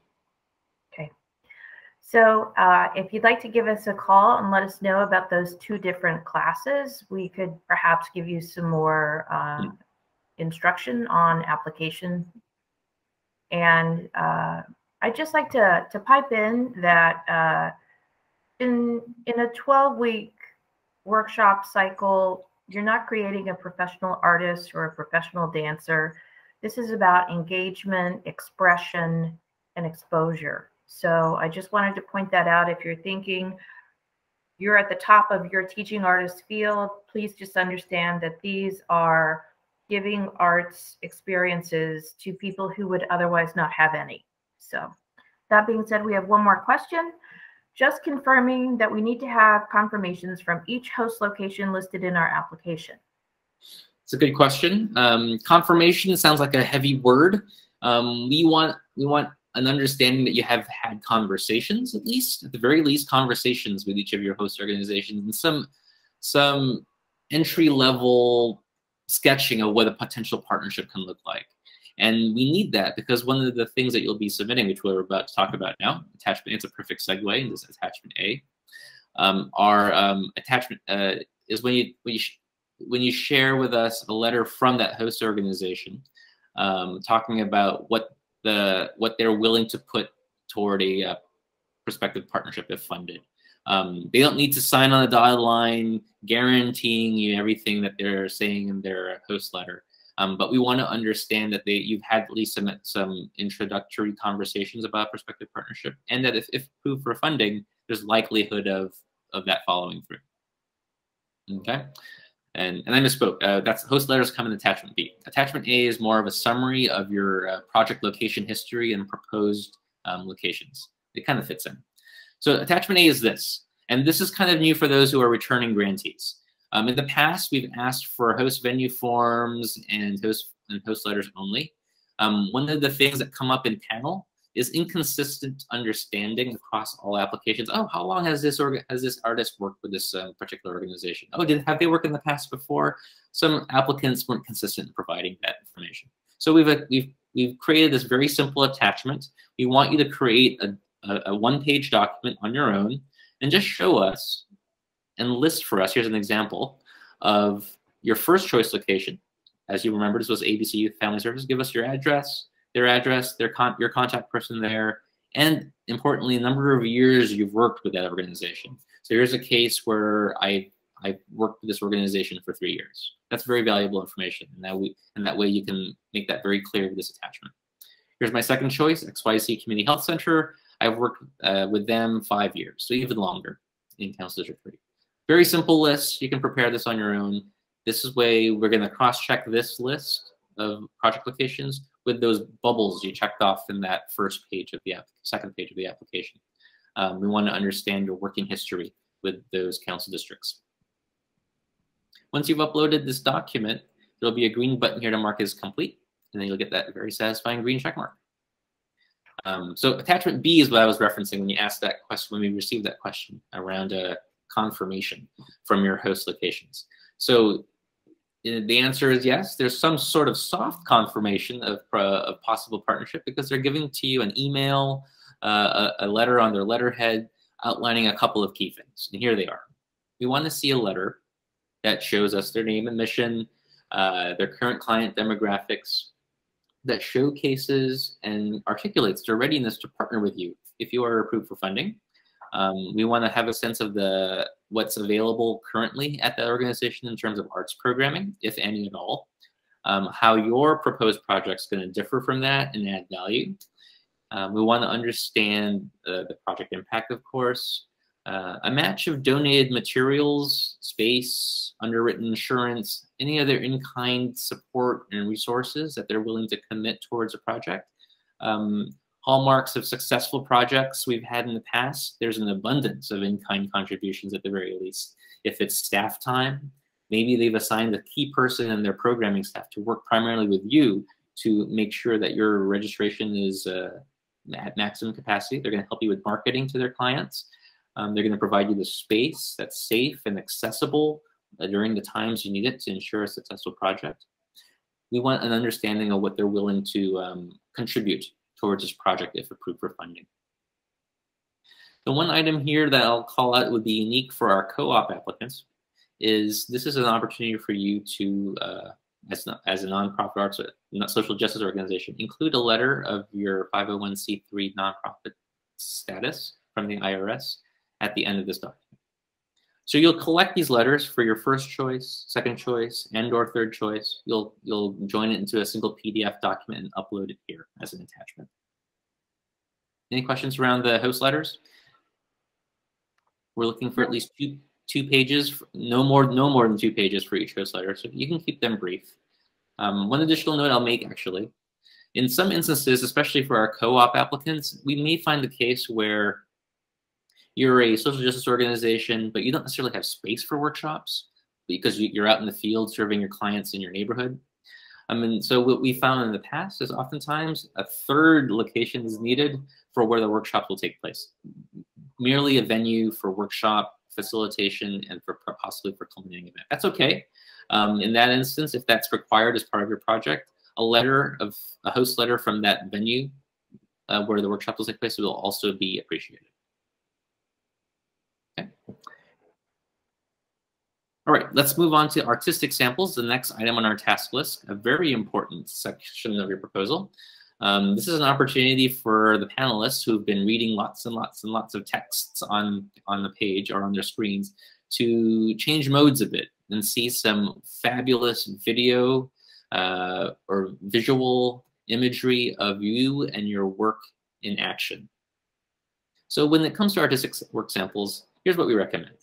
So uh, if you'd like to give us a call and let us know about those two different classes, we could perhaps give you some more uh, instruction on application. And uh, I'd just like to, to pipe in that uh, in, in a 12 week workshop cycle, you're not creating a professional artist or a professional dancer. This is about engagement, expression, and exposure. So I just wanted to point that out. If you're thinking you're at the top of your teaching artist field, please just understand that these are giving arts experiences to people who would otherwise not have any. So that being said, we have one more question. Just confirming that we need to have confirmations from each host location listed in our application.
It's a good question. Um, confirmation sounds like a heavy word. Um, we want we want an understanding that you have had conversations at least at the very least conversations with each of your host organizations and some some entry level sketching of what a potential partnership can look like. And we need that because one of the things that you'll be submitting which we're about to talk about now attachment it's a perfect segue into this attachment a um, our um, attachment uh, is when you when you when you share with us a letter from that host organization um, talking about what the what they're willing to put toward a uh, prospective partnership if funded. Um, they don't need to sign on the dotted line guaranteeing you everything that they're saying in their host letter. Um, but we want to understand that they you've had at least some some introductory conversations about prospective partnership, and that if, if approved for funding, there's likelihood of of that following through. Okay. And, and I misspoke. Uh, that's host letters come in attachment B. Attachment A is more of a summary of your uh, project location history and proposed um, locations. It kind of fits in. So attachment A is this, and this is kind of new for those who are returning grantees. Um, in the past, we've asked for host venue forms and host and host letters only. Um, one of the things that come up in panel is inconsistent understanding across all applications. Oh, how long has this org has this artist worked with this uh, particular organization? Oh, did have they worked in the past before? Some applicants weren't consistent in providing that information. So we've uh, we've we've created this very simple attachment. We want you to create a, a, a one-page document on your own and just show us and list for us. Here's an example of your first choice location. As you remember, this was ABC Youth Family Services. Give us your address, their address, their con your contact person there, and importantly, the number of years you've worked with that organization. So here's a case where I I worked with this organization for three years. That's very valuable information, and that we and that way you can make that very clear with this attachment. Here's my second choice, XYZ Community Health Center. I've worked uh, with them five years, so even longer in Council District 3. Very simple list. You can prepare this on your own. This is way we're going to cross-check this list of project locations with those bubbles you checked off in that first page of the second page of the application. Um, we want to understand your working history with those council districts. Once you've uploaded this document, there'll be a green button here to mark as complete, and then you'll get that very satisfying green check mark. Um, so attachment B is what I was referencing when you asked that question, when we received that question around a confirmation from your host locations. So the answer is yes. There's some sort of soft confirmation of, uh, of possible partnership because they're giving to you an email, uh, a, a, letter on their letterhead outlining a couple of key things. And here they are. We want to see a letter that shows us their name and mission, uh, their current client demographics, that showcases and articulates their readiness to partner with you if you are approved for funding. Um, we want to have a sense of the what's available currently at that organization in terms of arts programming, if any at all. Um, how your proposed project is going to differ from that and add value. Um, we want to understand uh, the project impact, of course. Uh, a match of donated materials, space, underwritten insurance, any other in-kind support and resources that they're willing to commit towards a project. Um, hallmarks of successful projects we've had in the past, there's an abundance of in-kind contributions at the very least. If it's staff time, maybe they've assigned a key person in their programming staff to work primarily with you to make sure that your registration is uh, at maximum capacity. They're going to help you with marketing to their clients. Um, they're going to provide you the space that's safe and accessible uh, during the times you need it to ensure a successful project. We want an understanding of what they're willing to um, contribute towards this project if approved for funding. The one item here that I'll call out would be unique for our co-op applicants is this is an opportunity for you to, uh, as, as a nonprofit arts, social justice organization, include a letter of your 501c3 nonprofit status from the IRS at the end of this document. So you'll collect these letters for your first choice, second choice, and or third choice. You'll, you'll join it into a single PDF document and upload it here as an attachment. Any questions around the host letters? We're looking for at least two, two pages, no more, no more than two pages for each host letter, so you can keep them brief. Um, one additional note I'll make actually, in some instances, especially for our co-op applicants, we may find the case where you're a social justice organization, but you don't necessarily have space for workshops because you're out in the field serving your clients in your neighborhood. I mean, so what we found in the past is oftentimes a third location is needed for where the workshops will take place. Merely a venue for workshop facilitation and for possibly for culminating event. That's okay. Um, in that instance, if that's required as part of your project, a letter of a host letter from that venue uh, where the workshop will take place will also be appreciated. All right, let's move on to artistic samples, the next item on our task list, a very important section of your proposal. Um, this is an opportunity for the panelists who've been reading lots and lots and lots of texts on, on the page or on their screens to change modes a bit and see some fabulous video uh, or visual imagery of you and your work in action. So when it comes to artistic work samples, here's what we recommend.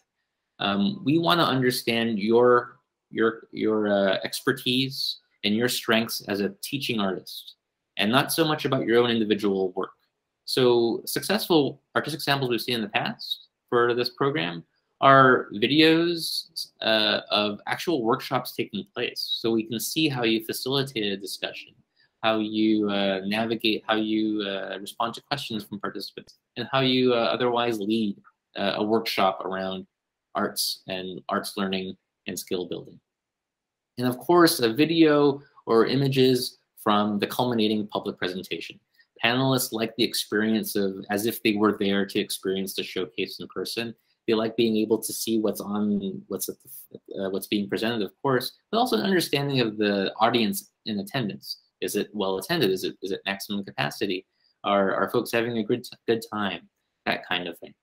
Um, we want to understand your your your uh, expertise and your strengths as a teaching artist, and not so much about your own individual work. So successful artistic samples we've seen in the past for this program are videos uh, of actual workshops taking place. So we can see how you facilitate a discussion, how you uh, navigate, how you uh, respond to questions from participants, and how you uh, otherwise lead uh, a workshop around arts and arts learning and skill building. And of course, a video or images from the culminating public presentation. Panelists like the experience of as if they were there to experience the showcase in person. They like being able to see what's on, what's the, uh, what's being presented, of course, but also an understanding of the audience in attendance. Is it well attended? Is it is it maximum capacity? Are are folks having a good good time? That kind of thing.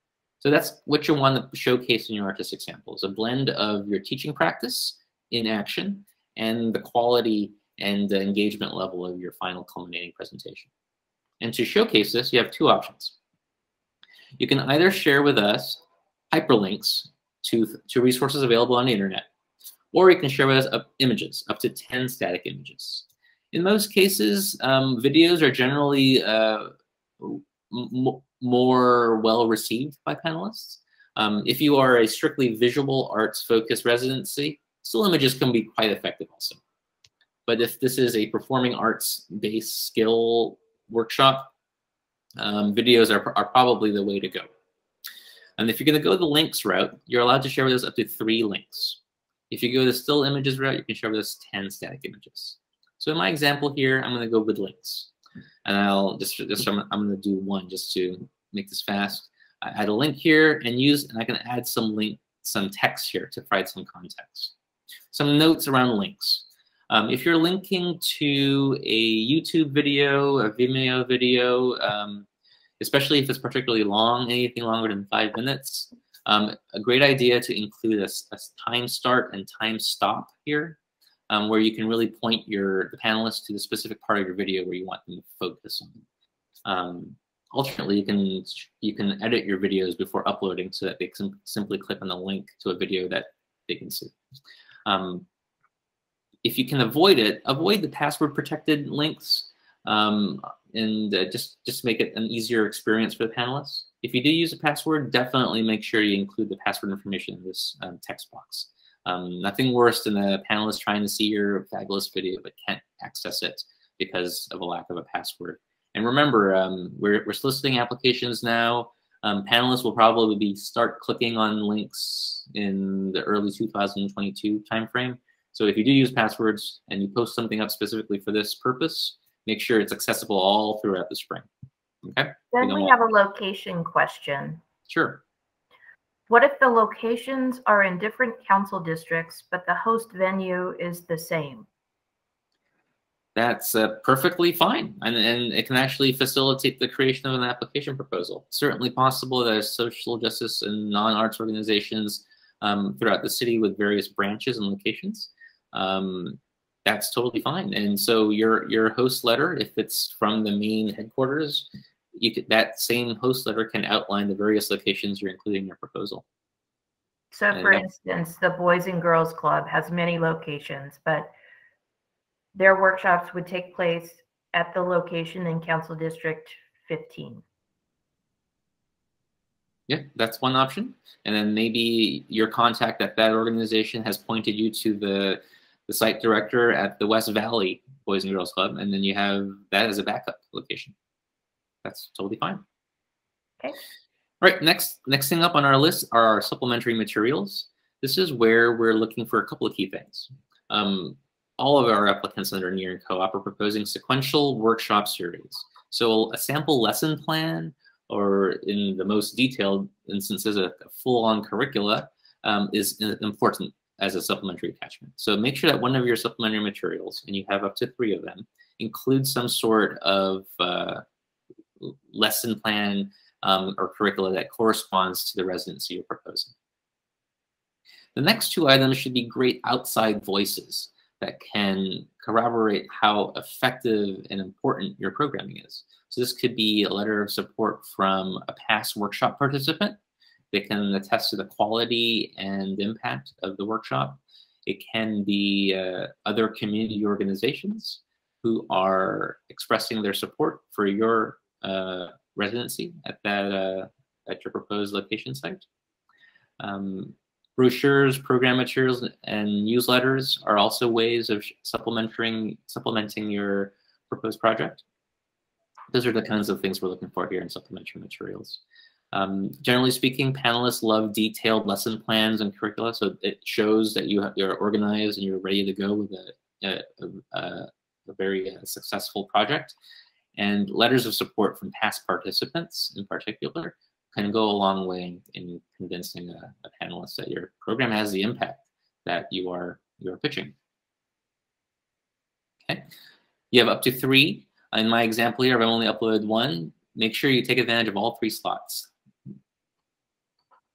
So that's what you want to showcase in your artistic samples, a blend of your teaching practice in action and the quality and the engagement level of your final culminating presentation. And to showcase this, you have two options. You can either share with us hyperlinks to, to resources available on the internet, or you can share with us up images, up to 10 static images. In most cases, um, videos are generally uh, more well received by panelists. Um, if you are a strictly visual arts focused residency, still images can be quite effective also. But if this is a performing arts based skill workshop, um, videos are, are probably the way to go. And if you're going to go the links route, you're allowed to share with us up to three links. If you go the still images route, you can share with us 10 static images. So in my example here, I'm going to go with links. And I'll just, just I'm, I'm going to do one just to make this fast. I add a link here and use, and I can add some link, some text here to provide some context. Some notes around links. Um, if you're linking to a YouTube video, a Vimeo video, um, especially if it's particularly long, anything longer than five minutes, um, a great idea to include a, a, time start and time stop here, um, where you can really point your the panelists to the specific part of your video where you want them to focus on. Um, alternately, you can you can edit your videos before uploading so that they can simply click on the link to a video that they can see. Um, if you can avoid it, avoid the password protected links um, and uh, just, just make it an easier experience for the panelists. If you do use a password, definitely make sure you include the password information in this um, text box. Um, nothing worse than a panelist trying to see your fabulous video but can't access it because of a lack of a password. And remember, um, we're, we're soliciting applications now. Um, panelists will probably be start clicking on links in the early 2022 timeframe. So if you do use passwords and you post something up specifically for this purpose, make sure it's accessible all throughout the spring. Okay.
Then we have a location question.
Sure.
What if the locations are in different council districts, but the host venue is the same?
That's uh, perfectly fine. And, and it can actually facilitate the creation of an application proposal. Certainly possible that social justice and non-arts organizations um, throughout the city with various branches and locations. Um, that's totally fine. And so your your host letter, if it's from the main headquarters, you could, that same host letter can outline the various locations you're including in your proposal.
So, for instance, the Boys and Girls Club has many locations, but their workshops would take place at the location in Council District 15.
Yeah, that's one option. And then maybe your contact at that organization has pointed you to the the site director at the West Valley Boys and Girls Club, and then you have that as a backup location. That's totally fine.
Okay.
All right, next next thing up on our list are our supplementary materials. This is where we're looking for a couple of key things. Um, all of our applicants under NEAR and Co-op are proposing sequential workshop series. So a sample lesson plan, or in the most detailed instances, a, a full-on curricula um, is important as a supplementary attachment. So make sure that one of your supplementary materials, and you have up to three of them, includes some sort of uh, lesson plan um, or curricula that corresponds to the residency you're proposing. The next two items should be great outside voices. that can corroborate how effective and important your programming is. So this could be a letter of support from a past workshop participant that can attest to the quality and impact of the workshop. It can be uh, other community organizations who are expressing their support for your uh, residency at that uh, at your proposed location site. Um, brochures, program materials, and newsletters are also ways of supplementing supplementing your proposed project. Those are the kinds of things we're looking for here in supplementary materials. Um, generally speaking, panelists love detailed lesson plans and curricula, so it shows that you you're organized and you're ready to go with a, a, a, a very uh, successful project. And letters of support from past participants in particular can go a long way in convincing a, a panelist that your program has the impact that you are you are pitching. Okay, you have up to three. In my example here, I've only uploaded one. Make sure you take advantage of all three slots.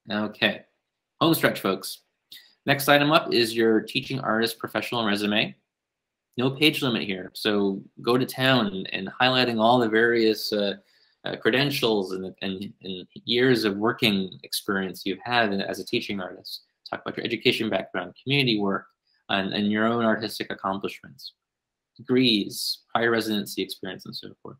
Okay, home stretch, folks. Next item up is your teaching artist professional resume. No page limit here, so go to town and, and highlighting all the various uh, uh, credentials and, and, and, years of working experience you've had as a teaching artist. Talk about your education background, community work, and, and your own artistic accomplishments, degrees, prior residency experience, and so forth.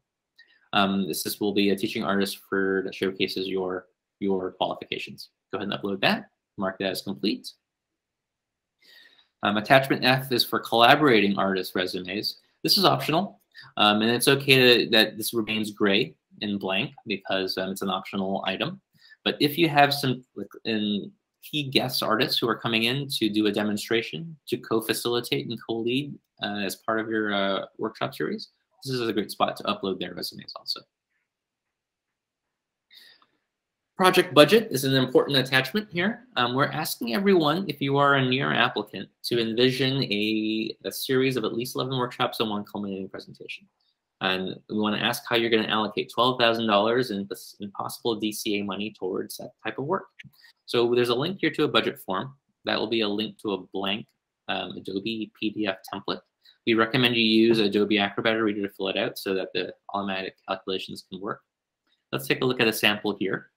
Um, this, this will be a teaching artist for that showcases your your qualifications. Go ahead and upload that, mark that as complete. Um, attachment F is for collaborating artist resumes. This is optional, um, and it's okay to, that this remains gray and blank because um, it's an optional item. But if you have some in key guest artists who are coming in to do a demonstration, to co-facilitate and co-lead uh, as part of your uh, workshop series, this is a great spot to upload their resumes also. Project budget is an important attachment here. Um, we're asking everyone, if you are a NEAR applicant, to envision a, a series of at least 11 workshops and one culminating presentation. And we want to ask how you're going to allocate $12,000 in, in possible DCA money towards that type of work. So there's a link here to a budget form. That will be a link to a blank um, Adobe PDF template. We recommend you use Adobe Acrobat Reader to fill it out so that the automatic calculations can work. Let's take a look at a sample here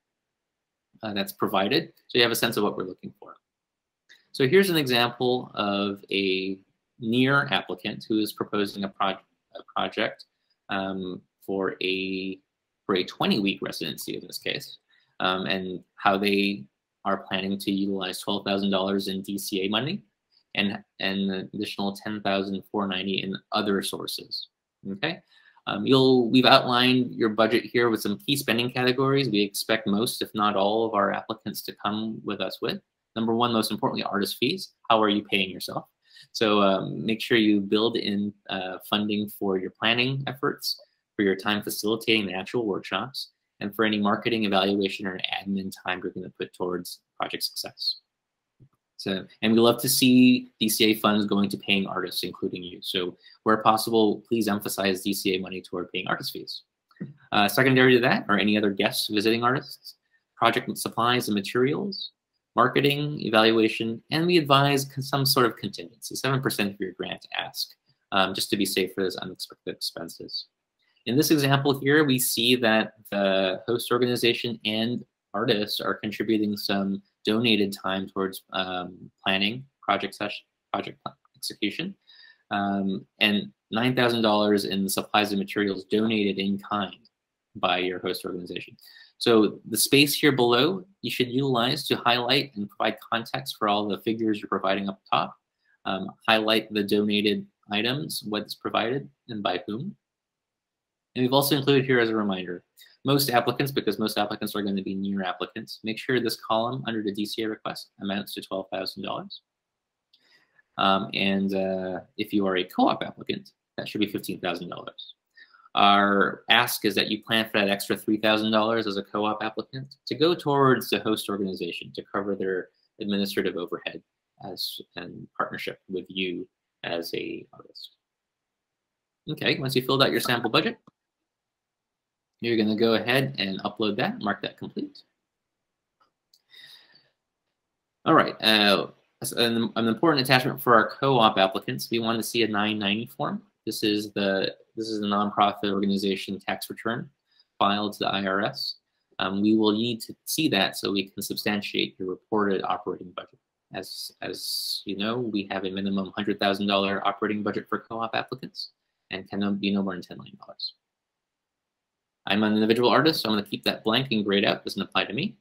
uh, that's provided so you have a sense of what we're looking for. So here's an example of a NEAR applicant who is proposing a, pro a project um, for a for a 20 week residency in this case, um, and how they are planning to utilize $12,000 in DCA money and an additional 10,490 in other sources. Okay. Um, you'll we've outlined your budget here with some key spending categories. We expect most, if not all, of our applicants to come with us with. Number one, most importantly, artist fees. How are you paying yourself? So um, make sure you build in uh, funding for your planning efforts, for your time facilitating the actual workshops, and for any marketing, evaluation, or admin time you're going to put towards project success. So, and we love to see DCA funds going to paying artists, including you. So where possible, please emphasize DCA money toward paying artist fees. Uh, secondary to that are any other guests visiting artists, project supplies and materials, marketing, evaluation, and we advise some sort of contingency, 7% of your grant ask, um, just to be safe for those unexpected expenses. In this example here, we see that the host organization and artists are contributing some donated time towards um, planning, project session, project execution, um, and $9,000 in supplies and materials donated in kind by your host organization. So the space here below, you should utilize to highlight and provide context for all the figures you're providing up top. Um, highlight the donated items, what's provided, and by whom. And we've also included here as a reminder, most applicants, because most applicants are going to be NEAR applicants, make sure this column under the DCA request amounts to $12,000. Um, and uh, if you are a co-op applicant, that should be $15,000. Our ask is that you plan for that extra $3,000 as a co-op applicant to go towards the host organization to cover their administrative overhead as in partnership with you as a artist. Okay, once you filled out your sample budget, you're going to go ahead and upload that, mark that complete. All right, uh, an, an important attachment for our co-op applicants, we want to see a 990 form. This is the this is a nonprofit organization tax return filed to the IRS. Um, we will need to see that so we can substantiate your reported operating budget. As, as you know, we have a minimum $100,000 operating budget for co-op applicants and can be no more than $10 million. I'm an individual artist, so I'm going to keep that blank and grayed out. Doesn't apply to me.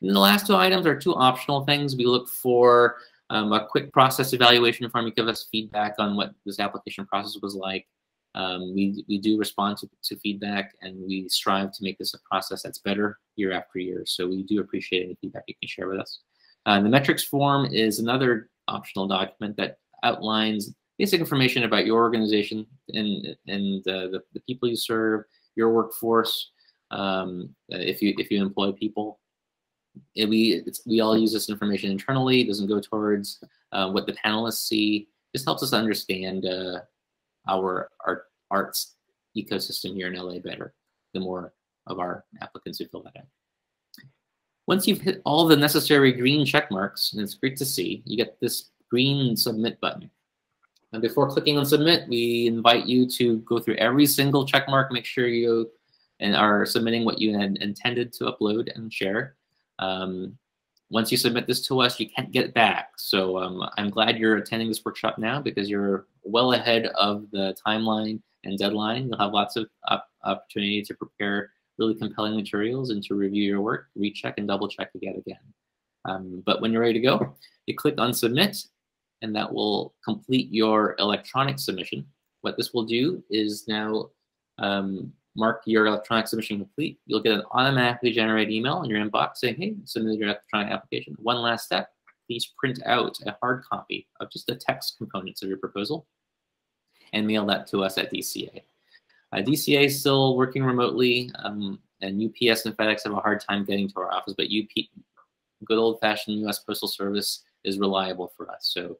And the last two items are two optional things. We look for um, a quick process evaluation form. You give us feedback on what this application process was like. Um, we, we do respond to, to feedback and we strive to make this a process that's better year after year. So we do appreciate any feedback you can share with us. Uh, the metrics form is another optional document that outlines basic information about your organization and, and uh, the, the people you serve, your workforce, um, if you if you employ people. It, we we all use this information internally. It doesn't go towards uh, what the panelists see. Just helps us understand uh, our art arts ecosystem here in LA better. The more of our applicants who fill that out. Once you've hit all the necessary green check marks, and it's great to see, you get this green submit button. And before clicking on submit, we invite you to go through every single check mark, make sure you and are submitting what you had intended to upload and share. Um, once you submit this to us, you can't get it back. So um, I'm glad you're attending this workshop now because you're well ahead of the timeline and deadline. You'll have lots of op opportunity to prepare really compelling materials and to review your work, recheck and double check again again. Um, but when you're ready to go, you click on submit and that will complete your electronic submission. What this will do is now um, mark your electronic submission complete. You'll get an automatically generated email in your inbox saying, hey, submit your electronic application. One last step, please print out a hard copy of just the text components of your proposal and mail that to us at DCA. Uh, DCA is still working remotely, um, and UPS and FedEx have a hard time getting to our office, but UP, good old-fashioned U.S. Postal Service is reliable for us. So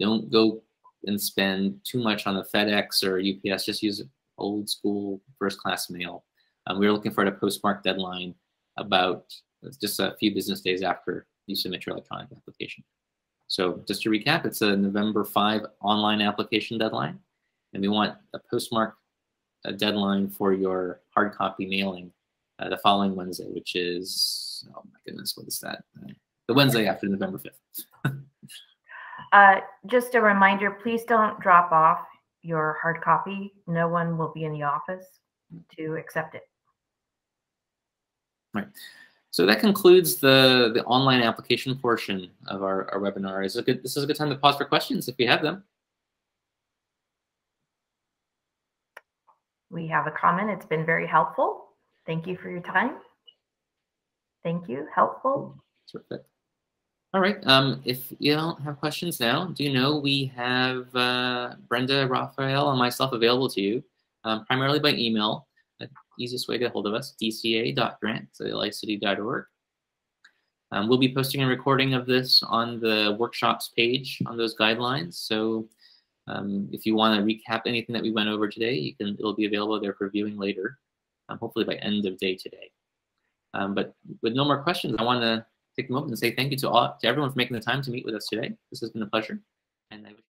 don't go and spend too much on the FedEx or UPS. Just use old school first class mail. Um, we're looking for a postmark deadline about just a few business days after you submit your electronic application. So just to recap, it's a November 5 online application deadline. And we want a postmark a deadline for your hard copy mailing uh, the following Wednesday, which is, oh my goodness, what is that? The Wednesday after November 5th.
Uh, just a reminder, please don't drop off your hard copy. No one will be in the office to accept it.
Right. So that concludes the, the online application portion of our, our webinar. Is a good, this is a good time to pause for questions if you have them.
We have a comment. It's been very helpful. Thank you for your time. Thank you. Helpful.
Terrific. All right. Um, if you don't have questions now, do you know we have uh, Brenda, Raphael, and myself available to you, um, primarily by email. The easiest way to get hold of us, dca.grants at lacity.org. Um, we'll be posting a recording of this on the workshops page on those guidelines. So um, if you want to recap anything that we went over today, you can. It'll be available there for viewing later, um, hopefully by end of day today. Um, but with no more questions, I want to take a moment and say thank you to all to everyone for making the time to meet with us today. This has been a pleasure, and I